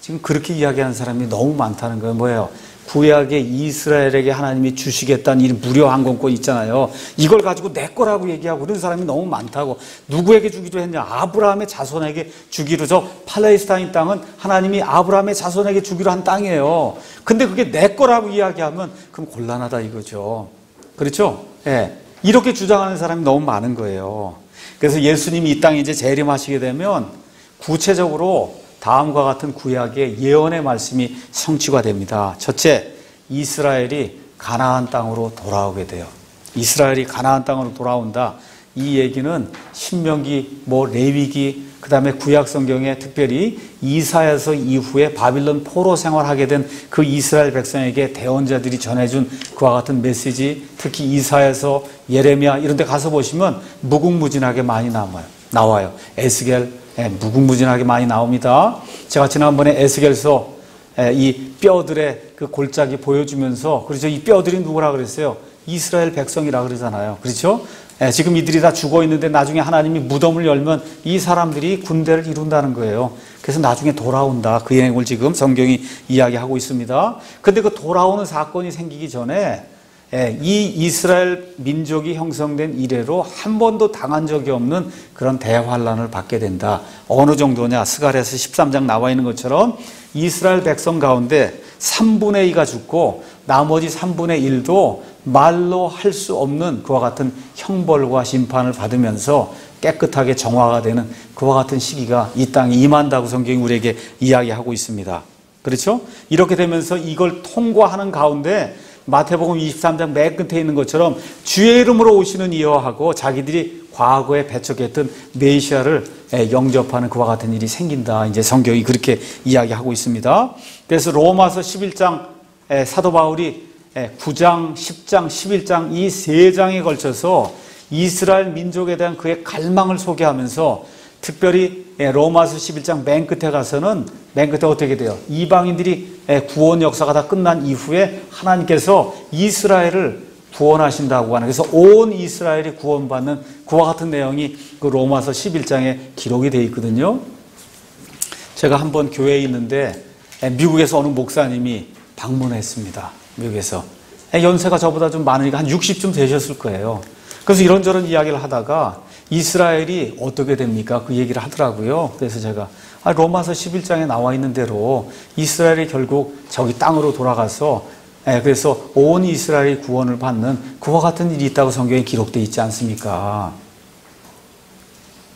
지금 그렇게 이야기하는 사람이 너무 많다는 거예요. 뭐예요? 구약의 이스라엘에게 하나님이 주시겠다는 이 무료 항공권 있잖아요. 이걸 가지고 내 거라고 얘기하고 그런 사람이 너무 많다고. 누구에게 주기로 했냐? 아브라함의 자손에게 주기로. 저 팔레스타인 땅은 하나님이 아브라함의 자손에게 주기로 한 땅이에요. 근데 그게 내 거라고 이야기하면 그럼 곤란하다 이거죠. 그렇죠? 예. 네. 이렇게 주장하는 사람이 너무 많은 거예요. 그래서 예수님이 이 땅에 이제 재림하시게 되면 구체적으로 다음과 같은 구약의 예언의 말씀이 성취가 됩니다. 첫째, 이스라엘이 가나안 땅으로 돌아오게 돼요. 이스라엘이 가나안 땅으로 돌아온다. 이 얘기는 신명기, 뭐 레위기, 그 다음에 구약 성경에 특별히 이사야서 이후에 바빌론 포로 생활하게 된 그 이스라엘 백성에게 대언자들이 전해준 그와 같은 메시지, 특히 이사야서, 예레미야 이런 데 가서 보시면 무궁무진하게 많이 남아요. 나와요. 에스겔, 예, 무궁무진하게 많이 나옵니다. 제가 지난번에 에스겔서 예, 이 뼈들의 그 골짜기 보여주면서 그렇죠. 이 뼈들이 누구라 그랬어요? 이스라엘 백성이라 그러잖아요. 그렇죠? 예, 지금 이들이 다 죽어 있는데 나중에 하나님이 무덤을 열면 이 사람들이 군대를 이룬다는 거예요. 그래서 나중에 돌아온다. 그 얘기를 지금 성경이 이야기하고 있습니다. 근데 그 돌아오는 사건이 생기기 전에 예, 이 이스라엘 민족이 형성된 이래로 한 번도 당한 적이 없는 그런 대환란을 받게 된다. 어느 정도냐? 스가랴서 13장 나와 있는 것처럼 이스라엘 백성 가운데 3분의 2가 죽고 나머지 3분의 1도 말로 할 수 없는 그와 같은 형벌과 심판을 받으면서 깨끗하게 정화가 되는 그와 같은 시기가 이 땅에 임한다고 성경이 우리에게 이야기하고 있습니다. 그렇죠? 이렇게 되면서 이걸 통과하는 가운데 마태복음 23장 맨 끝에 있는 것처럼 주의 이름으로 오시는 이와 하고 자기들이 과거에 배척했던 메시아를 영접하는 그와 같은 일이 생긴다. 이제 성경이 그렇게 이야기하고 있습니다. 그래서 로마서 11장 사도 바울이 9장, 10장, 11장 이 세 장에 걸쳐서 이스라엘 민족에 대한 그의 갈망을 소개하면서 특별히 예, 로마서 11장 맨 끝에 가서는 맨 끝에 어떻게 돼요? 이방인들이 예, 구원 역사가 다 끝난 이후에 하나님께서 이스라엘을 구원하신다고 하는 그래서 온 이스라엘이 구원받는 그와 같은 내용이 그 로마서 11장에 기록이 되어 있거든요. 제가 한번 교회에 있는데 예, 미국에서 어느 목사님이 방문했습니다. 미국에서 연세가 저보다 좀 많으니까 한 60쯤 되셨을 거예요. 그래서 이런저런 이야기를 하다가 이스라엘이 어떻게 됩니까? 그 얘기를 하더라고요. 그래서 제가 아, 로마서 11장에 나와 있는 대로 이스라엘이 결국 저기 땅으로 돌아가서 예, 그래서 온 이스라엘이 구원을 받는 그와 같은 일이 있다고 성경에 기록되어 있지 않습니까?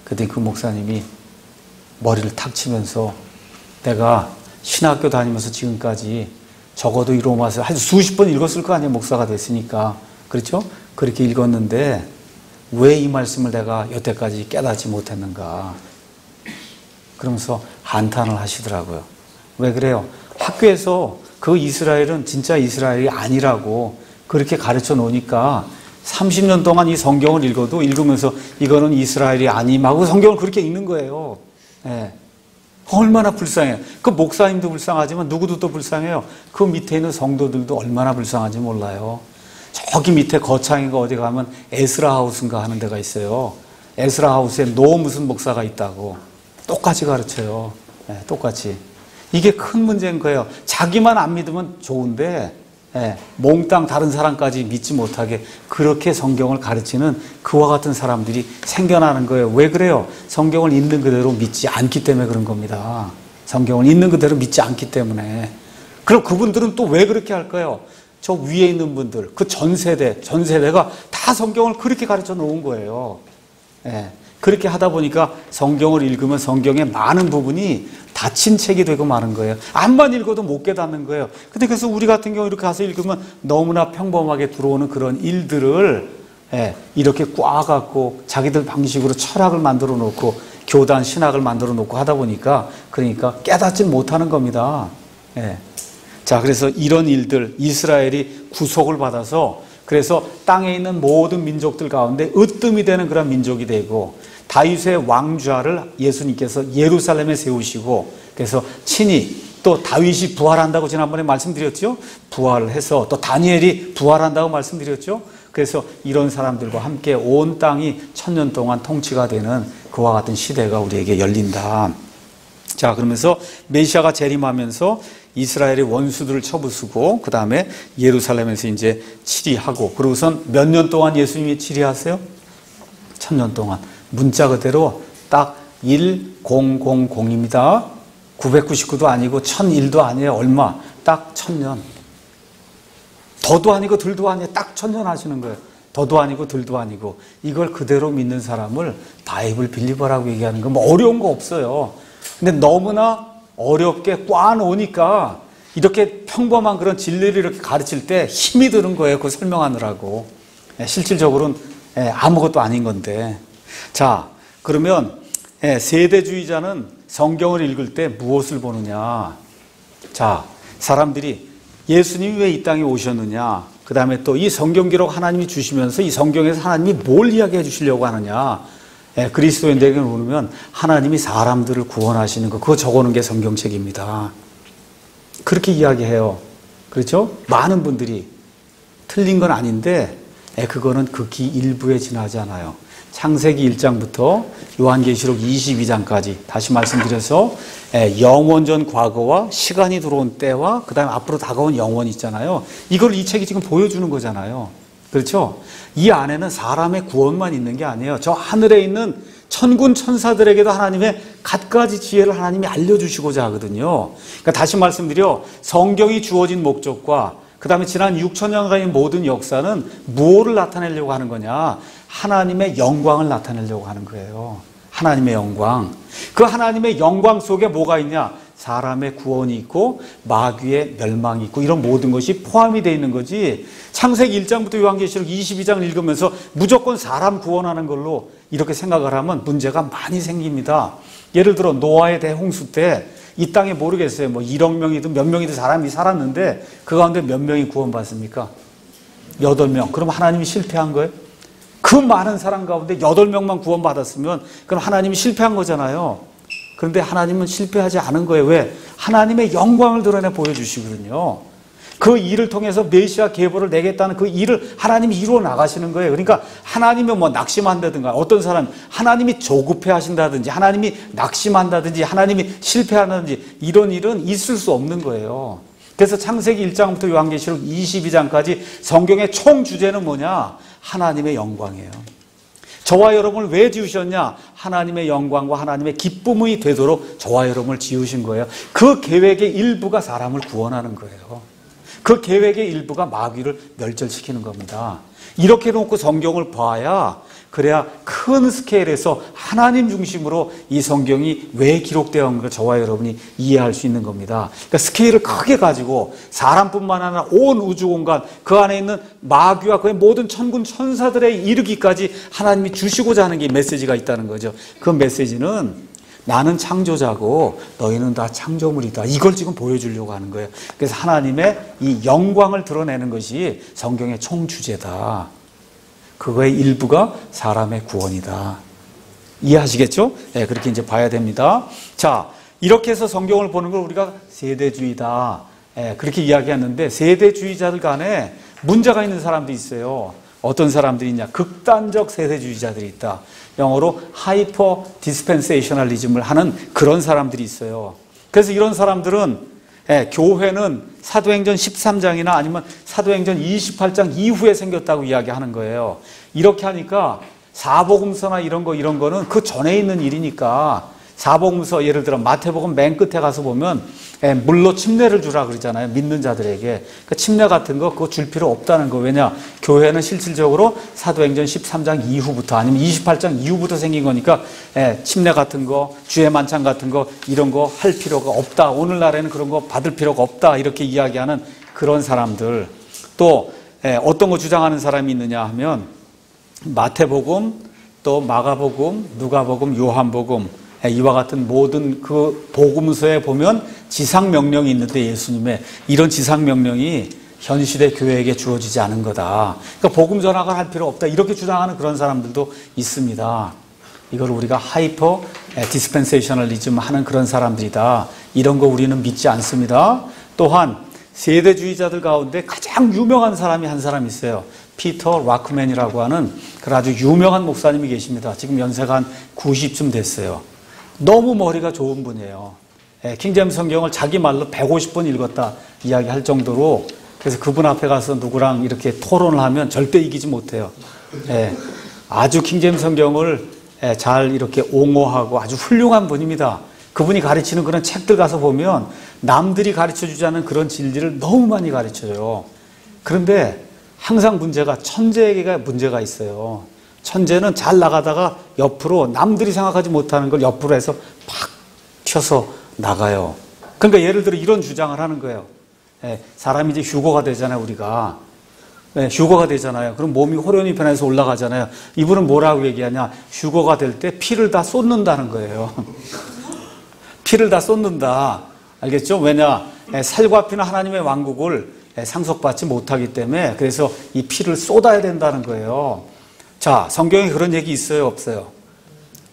그때 그 목사님이 머리를 탁 치면서 내가 신학교 다니면서 지금까지 적어도 이 로마서 한 수십 번 읽었을 거 아니에요. 목사가 됐으니까. 그렇죠? 그렇게 읽었는데 왜 이 말씀을 내가 여태까지 깨닫지 못했는가. 그러면서 한탄을 하시더라고요. 왜 그래요? 학교에서 그 이스라엘은 진짜 이스라엘이 아니라고 그렇게 가르쳐 놓으니까 30년 동안 이 성경을 읽어도 읽으면서 이거는 이스라엘이 아님하고 성경을 그렇게 읽는 거예요. 네. 얼마나 불쌍해요. 그 목사님도 불쌍하지만 누구도 또 불쌍해요. 그 밑에 있는 성도들도 얼마나 불쌍한지 몰라요. 저기 밑에 거창인가 어디 가면 에스라 하우스인가 하는 데가 있어요. 에스라 하우스에 노 무슨 목사가 있다고. 똑같이 가르쳐요. 네, 똑같이. 이게 큰 문제인 거예요. 자기만 안 믿으면 좋은데 예, 몽땅 다른 사람까지 믿지 못하게 그렇게 성경을 가르치는 그와 같은 사람들이 생겨나는 거예요. 왜 그래요? 성경을 있는 그대로 믿지 않기 때문에 그런 겁니다. 성경을 있는 그대로 믿지 않기 때문에. 그럼 그분들은 또 왜 그렇게 할까요? 저 위에 있는 분들, 그 전 세대, 전 세대가 다 성경을 그렇게 가르쳐 놓은 거예요. 예. 그렇게 하다 보니까 성경을 읽으면 성경의 많은 부분이 닫힌 책이 되고 마는 거예요. 암만 읽어도 못 깨닫는 거예요. 근데 그래서 우리 같은 경우 이렇게 가서 읽으면 너무나 평범하게 들어오는 그런 일들을 예, 이렇게 꽈갖고 자기들 방식으로 철학을 만들어 놓고 교단 신학을 만들어 놓고 하다 보니까 그러니까 깨닫지 못하는 겁니다. 예. 자, 그래서 이런 일들 이스라엘이 구속을 받아서 그래서 땅에 있는 모든 민족들 가운데 으뜸이 되는 그런 민족이 되고 다윗의 왕좌를 예수님께서 예루살렘에 세우시고 그래서 친히 또 다윗이 부활한다고 지난번에 말씀드렸죠. 부활을 해서 또 다니엘이 부활한다고 말씀드렸죠. 그래서 이런 사람들과 함께 온 땅이 천년 동안 통치가 되는 그와 같은 시대가 우리에게 열린다. 자, 그러면서 메시아가 재림하면서 이스라엘의 원수들을 쳐부수고 그 다음에 예루살렘에서 이제 치리하고 그러고선 몇 년 동안 예수님이 치리하세요? 천년 동안 문자 그대로 딱 1000입니다. 999도 아니고 1001도 아니에요. 얼마? 딱 천년. 더도 아니고 들도 아니에요. 딱 천년 하시는 거예요. 더도 아니고 들도 아니고 이걸 그대로 믿는 사람을 바이블 빌리버라고 얘기하는 건 뭐 어려운 거 없어요. 근데 너무나 어렵게 꽉 놓으니까 이렇게 평범한 그런 진리를 이렇게 가르칠 때 힘이 드는 거예요. 그걸 설명하느라고. 예, 실질적으로는 예, 아무것도 아닌 건데. 자, 그러면 예, 세대주의자는 성경을 읽을 때 무엇을 보느냐? 자, 사람들이 예수님이 왜 이 땅에 오셨느냐? 그 다음에 또 이 성경 기록 하나님이 주시면서 이 성경에서 하나님이 뭘 이야기해 주시려고 하느냐? 예, 그리스도인들에게 물으면 하나님이 사람들을 구원하시는 거 그거 적어놓은 게 성경책입니다. 그렇게 이야기해요. 그렇죠? 많은 분들이 틀린 건 아닌데 예, 그거는 극히 일부에 지나지 않아요. 창세기 1장부터 요한계시록 22장까지 다시 말씀드려서 예, 영원전 과거와 시간이 들어온 때와 그 다음에 앞으로 다가온 영원 있잖아요. 이걸 이 책이 지금 보여주는 거잖아요. 그렇죠? 이 안에는 사람의 구원만 있는 게 아니에요. 저 하늘에 있는 천군 천사들에게도 하나님의 갖가지 지혜를 하나님이 알려주시고자 하거든요. 그러니까 다시 말씀드려 성경이 주어진 목적과 그 다음에 지난 6천 년간의 모든 역사는 무엇을 나타내려고 하는 거냐? 하나님의 영광을 나타내려고 하는 거예요. 하나님의 영광. 그 하나님의 영광 속에 뭐가 있냐? 사람의 구원이 있고 마귀의 멸망이 있고 이런 모든 것이 포함이 되어 있는 거지. 창세기 1장부터 요한계시록 22장을 읽으면서 무조건 사람 구원하는 걸로 이렇게 생각을 하면 문제가 많이 생깁니다. 예를 들어 노아의 대홍수 때 이 땅에 모르겠어요. 뭐 1억 명이든 몇 명이든 사람이 살았는데 그 가운데 몇 명이 구원받습니까? 8명. 그럼 하나님이 실패한 거예요? 그 많은 사람 가운데 8명만 구원받았으면 그럼 하나님이 실패한 거잖아요. 그런데 하나님은 실패하지 않은 거예요. 왜? 하나님의 영광을 드러내 보여주시거든요. 그 일을 통해서 메시아 계보를 내겠다는 그 일을 하나님이 이루어 나가시는 거예요. 그러니까 하나님이 뭐 낙심한다든가 어떤 사람 하나님이 조급해 하신다든지 하나님이 낙심한다든지 하나님이 실패한다든지 이런 일은 있을 수 없는 거예요. 그래서 창세기 1장부터 요한계시록 22장까지 성경의 총 주제는 뭐냐? 하나님의 영광이에요. 저와 여러분을 왜 지으셨냐? 하나님의 영광과 하나님의 기쁨이 되도록 저와 여러분을 지으신 거예요. 그 계획의 일부가 사람을 구원하는 거예요. 그 계획의 일부가 마귀를 멸절시키는 겁니다. 이렇게 놓고 성경을 봐야 그래야 큰 스케일에서 하나님 중심으로 이 성경이 왜걸 저와 여러분이 이해할 수 있는 겁니다. 그러니까 스케일을 크게 가지고 사람뿐만 아니라 온 우주 공간 그 안에 있는 마귀와 그의 모든 천군 천사들에 이르기까지 하나님이 주시고자 하는 게 메시지가 있다는 거죠. 그 메시지는 나는 창조자고 너희는 다 창조물이다. 이걸 지금 보여주려고 하는 거예요. 그래서 하나님의 이 영광을 드러내는 것이 성경의 총 주제다. 그거의 일부가 사람의 구원이다. 이해하시겠죠? 네, 그렇게 이제 봐야 됩니다. 자, 이렇게 해서 성경을 보는 걸 우리가 세대주의다. 네, 그렇게 이야기하는데 세대주의자들 간에 문제가 있는 사람도 있어요. 어떤 사람들이 있냐? 극단적 세대주의자들이 있다. 영어로 hyper dispensationalism을 하는 그런 사람들이 있어요. 그래서 이런 사람들은 예, 교회는 사도행전 13장이나 아니면 사도행전 28장 이후에 생겼다고 이야기하는 거예요. 이렇게 하니까 사복음서나 이런 거 이런 거는 그 전에 있는 일이니까 사복음서 예를 들어 마태복음 맨 끝에 가서 보면 예, 물로 침례를 주라 그러잖아요. 믿는 자들에게. 그 침례 같은 거 그거 줄 필요 없다는 거. 왜냐? 교회는 실질적으로 사도행전 13장 이후부터 아니면 28장 이후부터 생긴 거니까 예, 침례 같은 거, 주의 만찬 같은 거 이런 거 할 필요가 없다. 오늘날에는 그런 거 받을 필요가 없다. 이렇게 이야기하는 그런 사람들. 또 예, 어떤 거 주장하는 사람이 있느냐 하면 마태복음, 또 마가복음, 누가복음, 요한복음 이와 같은 모든 그 복음서에 보면 지상 명령이 있는데 예수님의 이런 지상 명령이 현 시대 교회에게 주어지지 않은 거다. 그러니까 복음 전할 필요 없다. 이렇게 주장하는 그런 사람들도 있습니다. 이걸 우리가 hyper dispensationalism 하는 그런 사람들이다. 이런 거 우리는 믿지 않습니다. 또한 세대주의자들 가운데 가장 유명한 사람이 한 사람 있어요. 피터 락크맨이라고 하는 그 아주 유명한 목사님이 계십니다. 지금 연세가 한 90쯤 됐어요. 너무 머리가 좋은 분이에요. 예, 킹제임 성경을 자기 말로 150번 읽었다 이야기할 정도로 그래서 그분 앞에 가서 누구랑 이렇게 토론을 하면 절대 이기지 못해요. 예, 아주 킹제임 성경을 예, 잘 이렇게 옹호하고 아주 훌륭한 분입니다. 그분이 가르치는 그런 책들 가서 보면 남들이 가르쳐 주지 않은 그런 진리를 너무 많이 가르쳐요. 그런데 항상 문제가 천재에게 문제가 있어요. 천재는 잘 나가다가 옆으로 남들이 생각하지 못하는 걸 옆으로 해서 팍 튀어서 나가요. 그러니까 예를 들어 이런 주장을 하는 거예요. 예, 사람이 이제 휴거가 되잖아요, 우리가. 예, 휴거가 되잖아요. 그럼 몸이 호련히 변해서 올라가잖아요. 이분은 뭐라고 얘기하냐? 휴거가 될 때 피를 다 쏟는다는 거예요. [LAUGHS] 피를 다 쏟는다. 알겠죠? 왜냐? 예, 살과 피는 하나님의 왕국을 예, 상속받지 못하기 때문에 그래서 이 피를 쏟아야 된다는 거예요. 자, 성경에 그런 얘기 있어요, 없어요?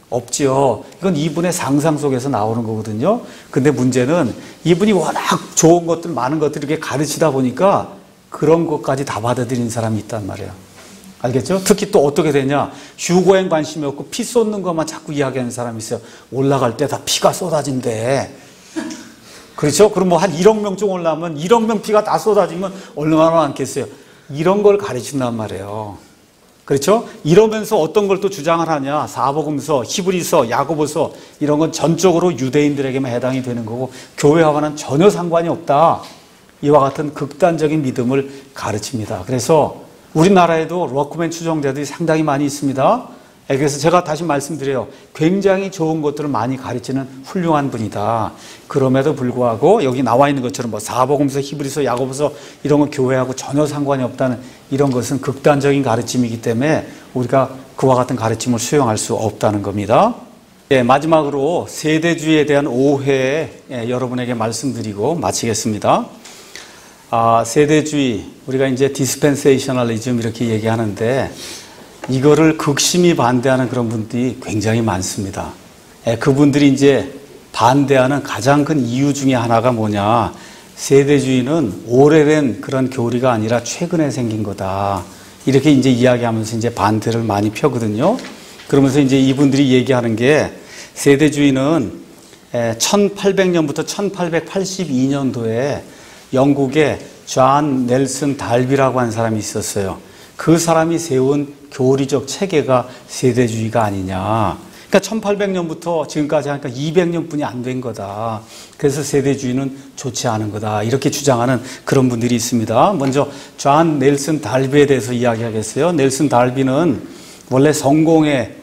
없지요. 이건 이분의 상상 속에서 나오는 거거든요. 근데 문제는 이분이 워낙 좋은 것들, 많은 것들 이렇게 가르치다 보니까 그런 것까지 다 받아들이는 사람이 있단 말이에요. 알겠죠? 특히 또 어떻게 되냐. 휴고엔 관심이 없고 피 쏟는 것만 자꾸 이야기하는 사람이 있어요. 올라갈 때 다 피가 쏟아진대. 그렇죠? 그럼 뭐 한 1억 명쯤 올라오면 1억 명 피가 다 쏟아지면 얼마나 많겠어요? 이런 걸 가르친단 말이에요. 그렇죠? 이러면서 어떤 걸 또 주장을 하냐? 사복음서, 히브리서, 야고보서 이런 건 전적으로 유대인들에게만 해당이 되는 거고 교회와는 전혀 상관이 없다. 이와 같은 극단적인 믿음을 가르칩니다. 그래서 우리나라에도 로크맨 추종자들이 상당히 많이 있습니다. 예, 그래서 제가 다시 말씀드려요. 굉장히 좋은 것들을 많이 가르치는 훌륭한 분이다. 그럼에도 불구하고 여기 나와 있는 것처럼 뭐 사복음서, 히브리서, 야고보서 이런 건 교회하고 전혀 상관이 없다는 이런 것은 극단적인 가르침이기 때문에 우리가 그와 같은 가르침을 수용할 수 없다는 겁니다. 예, 마지막으로 세대주의에 대한 오해 예, 여러분에게 말씀드리고 마치겠습니다. 아, 세대주의 우리가 이제 dispensationalism 이렇게 얘기하는데 이거를 극심히 반대하는 그런 분들이 굉장히 많습니다. 예, 그분들이 이제 반대하는 가장 큰 이유 중에 하나가 뭐냐. 세대주의는 오래된 그런 교리가 아니라 최근에 생긴 거다. 이렇게 이제 이야기하면서 이제 반대를 많이 펴거든요. 그러면서 이제 이분들이 얘기하는 게 세대주의는 1800년부터 1882년도에 영국의 존 넬슨 달비라고 하는 사람이 있었어요. 그 사람이 세운 교리적 체계가 세대주의가 아니냐. 그러니까 1800년부터 지금까지 하니까 200년뿐이 안 된 거다. 그래서 세대주의는 좋지 않은 거다. 이렇게 주장하는 그런 분들이 있습니다. 먼저 존 넬슨 달비에 대해서 이야기하겠어요. 넬슨 달비는 원래 성공회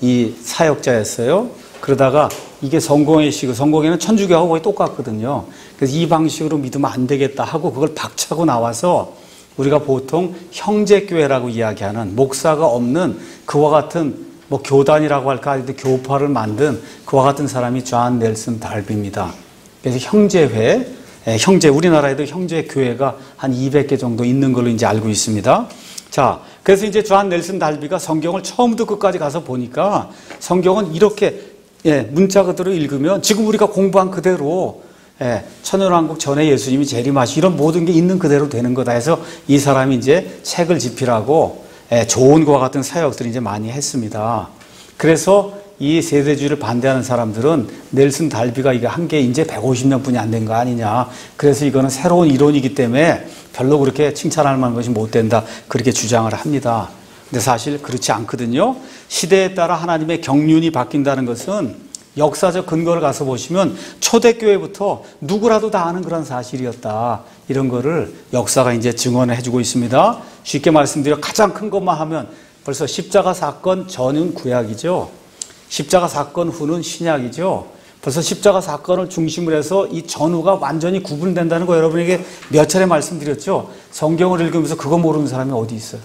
이 사역자였어요. 그러다가 이게 성공회 식, 성공회는 천주교하고 거의 똑같거든요. 그래서 이 방식으로 믿으면 안 되겠다 하고 그걸 박차고 나와서 우리가 보통 형제교회라고 이야기하는 목사가 없는 그와 같은 뭐 교단이라고 할까 하는데 교파를 만든 그와 같은 사람이 존 넬슨 달비입니다. 그래서 형제회, 예, 형제 우리나라에도 형제 교회가 한 200개 정도 있는 걸로 이제 알고 있습니다. 자, 그래서 이제 존 넬슨 달비가 성경을 처음부터 끝까지 가서 보니까 성경은 이렇게 예, 문자 그대로 읽으면 지금 우리가 공부한 그대로 예, 천년왕국 전에 예수님이 재림하시 이런 모든 게 있는 그대로 되는 거다 해서 이 사람이 이제 책을 집필하고 예, 좋은 것과 같은 사역들을 이제 많이 했습니다. 그래서 이 세대주의를 반대하는 사람들은 넬슨 달비가 이게 한 게 이제 150년뿐이 안 된 거 아니냐. 그래서 이거는 새로운 이론이기 때문에 별로 그렇게 칭찬할 만한 것이 못 된다. 그렇게 주장을 합니다. 근데 사실 그렇지 않거든요. 시대에 따라 하나님의 경륜이 바뀐다는 것은 역사적 근거를 가서 보시면 초대교회부터 누구라도 다 아는 그런 사실이었다. 이런 거를 역사가 이제 증언을 해주고 있습니다. 쉽게 말씀드려 가장 큰 것만 하면 벌써 십자가 사건 전은 구약이죠. 십자가 사건 후는 신약이죠. 벌써 십자가 사건을 중심으로 해서 이 전후가 완전히 구분된다는 거 여러분에게 몇 차례 말씀드렸죠. 성경을 읽으면서 그거 모르는 사람이 어디 있어요?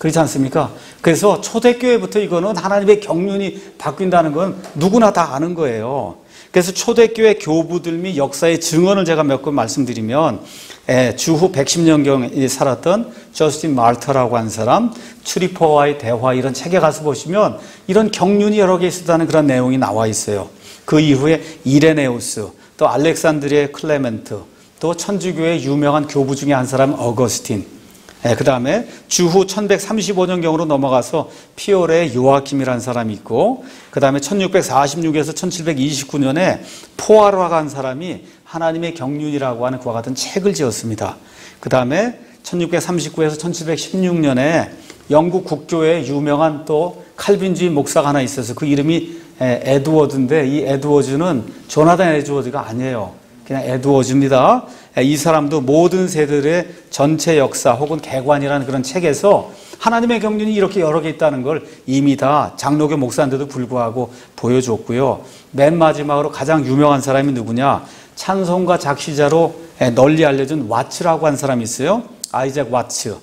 그렇지 않습니까? 그래서 초대교회부터 이거는 하나님의 경륜이 바뀐다는 건 누구나 다 아는 거예요. 그래서 초대교회 교부들 및 역사의 증언을 제가 몇 건 말씀드리면 예, 주후 110년경 살았던 저스틴 말터라고 한 사람 추리퍼와의 대화 이런 책에 가서 보시면 이런 경륜이 여러 개 있었다는 그런 내용이 나와 있어요. 그 이후에 이레네우스 또 알렉산드리의 클레멘트 또 천주교의 유명한 교부 중에 한 사람 어거스틴 네, 그 다음에 주후 1135년경으로 넘어가서 피오레의 요아킴이라는 사람이 있고, 그 다음에 1646에서 1729년에 포아로가 한 사람이 하나님의 경륜이라고 하는 그와 같은 책을 지었습니다. 그 다음에 1639에서 1716년에 영국 국교의 유명한 또 칼빈주의 목사가 하나 있어서 그 이름이 에드워드인데 이 에드워즈는 조나단 에드워드가 아니에요. 그냥 에드워즈입니다. 이 사람도 모든 세들의 전체 역사 혹은 개관이라는 그런 책에서 하나님의 경륜이 이렇게 여러 개 있다는 걸 이미 다 장로교 목사인데도 불구하고 보여줬고요. 맨 마지막으로 가장 유명한 사람이 누구냐? 찬송가 작시자로 널리 알려진 와츠라고 한 사람이 있어요. 아이작 와츠.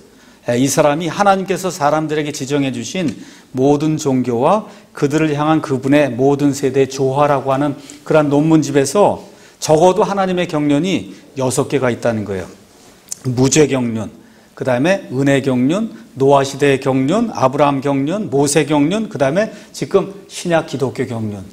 이 사람이 하나님께서 사람들에게 지정해 주신 모든 종교와 그들을 향한 그분의 모든 세대의 조화라고 하는 그러한 논문집에서 적어도 하나님의 경륜이 여섯 개가 있다는 거예요. 무죄 경륜, 그 다음에 은혜 경륜, 노아 시대의 경륜, 아브라함 경륜, 모세 경륜, 그 다음에 지금 신약 기독교 경륜.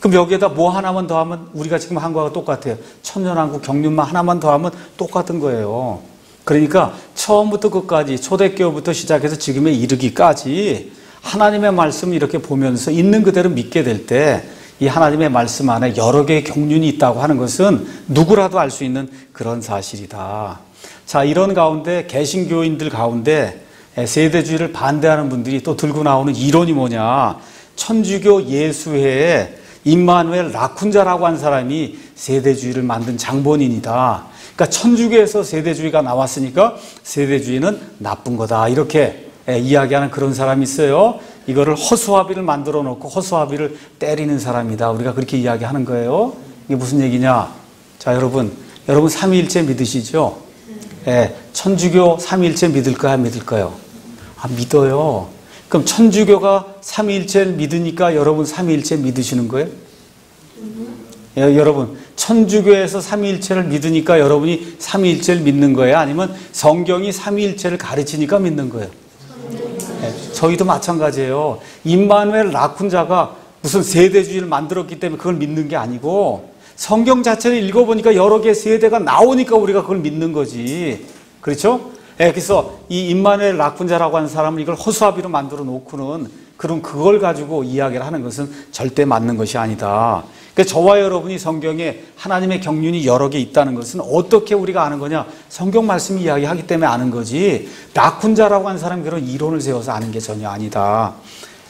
그럼 여기에다 뭐 하나만 더 하면 우리가 지금 한 거하고 똑같아요. 천년왕국 경륜만 하나만 더 하면 똑같은 거예요. 그러니까 처음부터 끝까지 초대교부터 시작해서 지금에 이르기까지 하나님의 말씀을 이렇게 보면서 있는 그대로 믿게 될 때 이 하나님의 말씀 안에 여러 개의 경륜이 있다고 하는 것은 누구라도 알 수 있는 그런 사실이다. 자, 이런 가운데 개신교인들 가운데 세대주의를 반대하는 분들이 또 들고 나오는 이론이 뭐냐? 천주교 예수회에 임마누엘 라쿤자라고 한 사람이 세대주의를 만든 장본인이다. 그러니까 천주교에서 세대주의가 나왔으니까 세대주의는 나쁜 거다. 이렇게 이야기하는 그런 사람이 있어요. 이거를 허수아비를 만들어 놓고 허수아비를 때리는 사람이다. 우리가 그렇게 이야기하는 거예요. 이게 무슨 얘기냐? 자, 여러분, 여러분 삼위일체 믿으시죠? 예, 천주교 삼위일체 믿을까요? 믿을까요? 아, 믿어요. 그럼 천주교가 삼위일체를 믿으니까 여러분 삼위일체 믿으시는 거예요? 예, 여러분, 천주교에서 삼위일체를 믿으니까 여러분이 삼위일체를 믿는 거예요? 아니면 성경이 삼위일체를 가르치니까 믿는 거예요? 저희도 마찬가지예요. 임마누엘 라쿤자가 무슨 세대주의를 만들었기 때문에 그걸 믿는 게 아니고 성경 자체를 읽어보니까 여러 개의 세대가 나오니까 우리가 그걸 믿는 거지. 그렇죠? 예, 그래서 이 임마누엘 라쿤자라고 하는 사람을 이걸 허수아비로 만들어 놓고는 그럼 그걸 가지고 이야기를 하는 것은 절대 맞는 것이 아니다. 저와 여러분이 성경에 하나님의 경륜이 여러 개 있다는 것은 어떻게 우리가 아는 거냐? 성경 말씀이 이야기하기 때문에 아는 거지. 라쿤자라고 하는 사람이 그런 이론을 세워서 아는 게 전혀 아니다.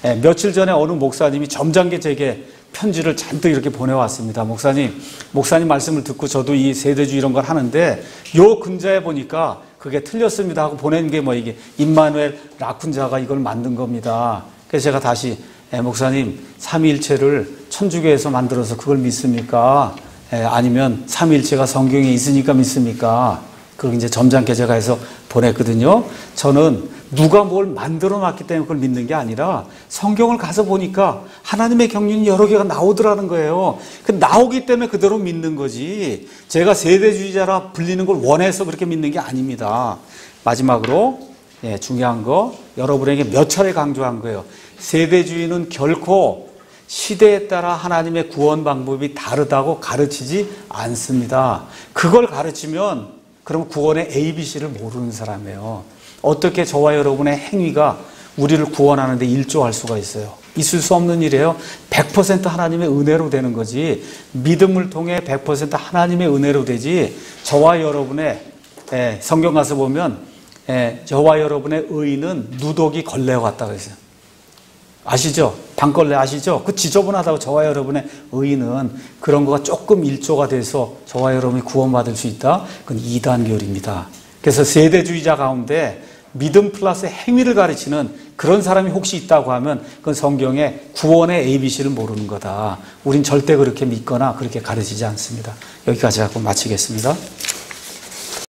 예, 며칠 전에 어느 목사님이 점잖게 제게 편지를 잔뜩 이렇게 보내왔습니다. 목사님, 목사님 말씀을 듣고 저도 이 세대주의 이런 걸 하는데 요 근자에 보니까 그게 틀렸습니다 하고 보낸 게 뭐 이게 임마누엘 라쿤자가 이걸 만든 겁니다. 그래서 제가 다시 예, 목사님 삼위일체를 천주교에서 만들어서 그걸 믿습니까? 예, 아니면 삼위일체가 성경에 있으니까 믿습니까? 그걸 이제 점잖게 제가 해서 보냈거든요. 저는 누가 뭘 만들어 놨기 때문에 그걸 믿는 게 아니라 성경을 가서 보니까 하나님의 경륜이 여러 개가 나오더라는 거예요. 그 나오기 때문에 그대로 믿는 거지. 제가 세대주의자라 불리는 걸 원해서 그렇게 믿는 게 아닙니다. 마지막으로 예, 중요한 거 여러분에게 몇 차례 강조한 거예요. 세대주의는 결코 시대에 따라 하나님의 구원 방법이 다르다고 가르치지 않습니다. 그걸 가르치면 그럼 구원의 ABC를 모르는 사람이에요. 어떻게 저와 여러분의 행위가 우리를 구원하는 데 일조할 수가 있어요? 있을 수 없는 일이에요. 100% 하나님의 은혜로 되는 거지. 믿음을 통해 100% 하나님의 은혜로 되지. 저와 여러분의 예, 성경 가서 보면 예, 저와 여러분의 의는 누더기 걸레와 같다 그랬어요. 아시죠? 방걸레 아시죠? 그 지저분하다고 저와 여러분의 의는 그런 거가 조금 일조가 돼서 저와 여러분이 구원받을 수 있다. 그건 이단결입니다. 그래서 세대주의자 가운데 믿음 플러스 행위를 가르치는 그런 사람이 혹시 있다고 하면 그건 성경의 구원의 ABC를 모르는 거다. 우린 절대 그렇게 믿거나 그렇게 가르치지 않습니다. 여기까지 하고 마치겠습니다.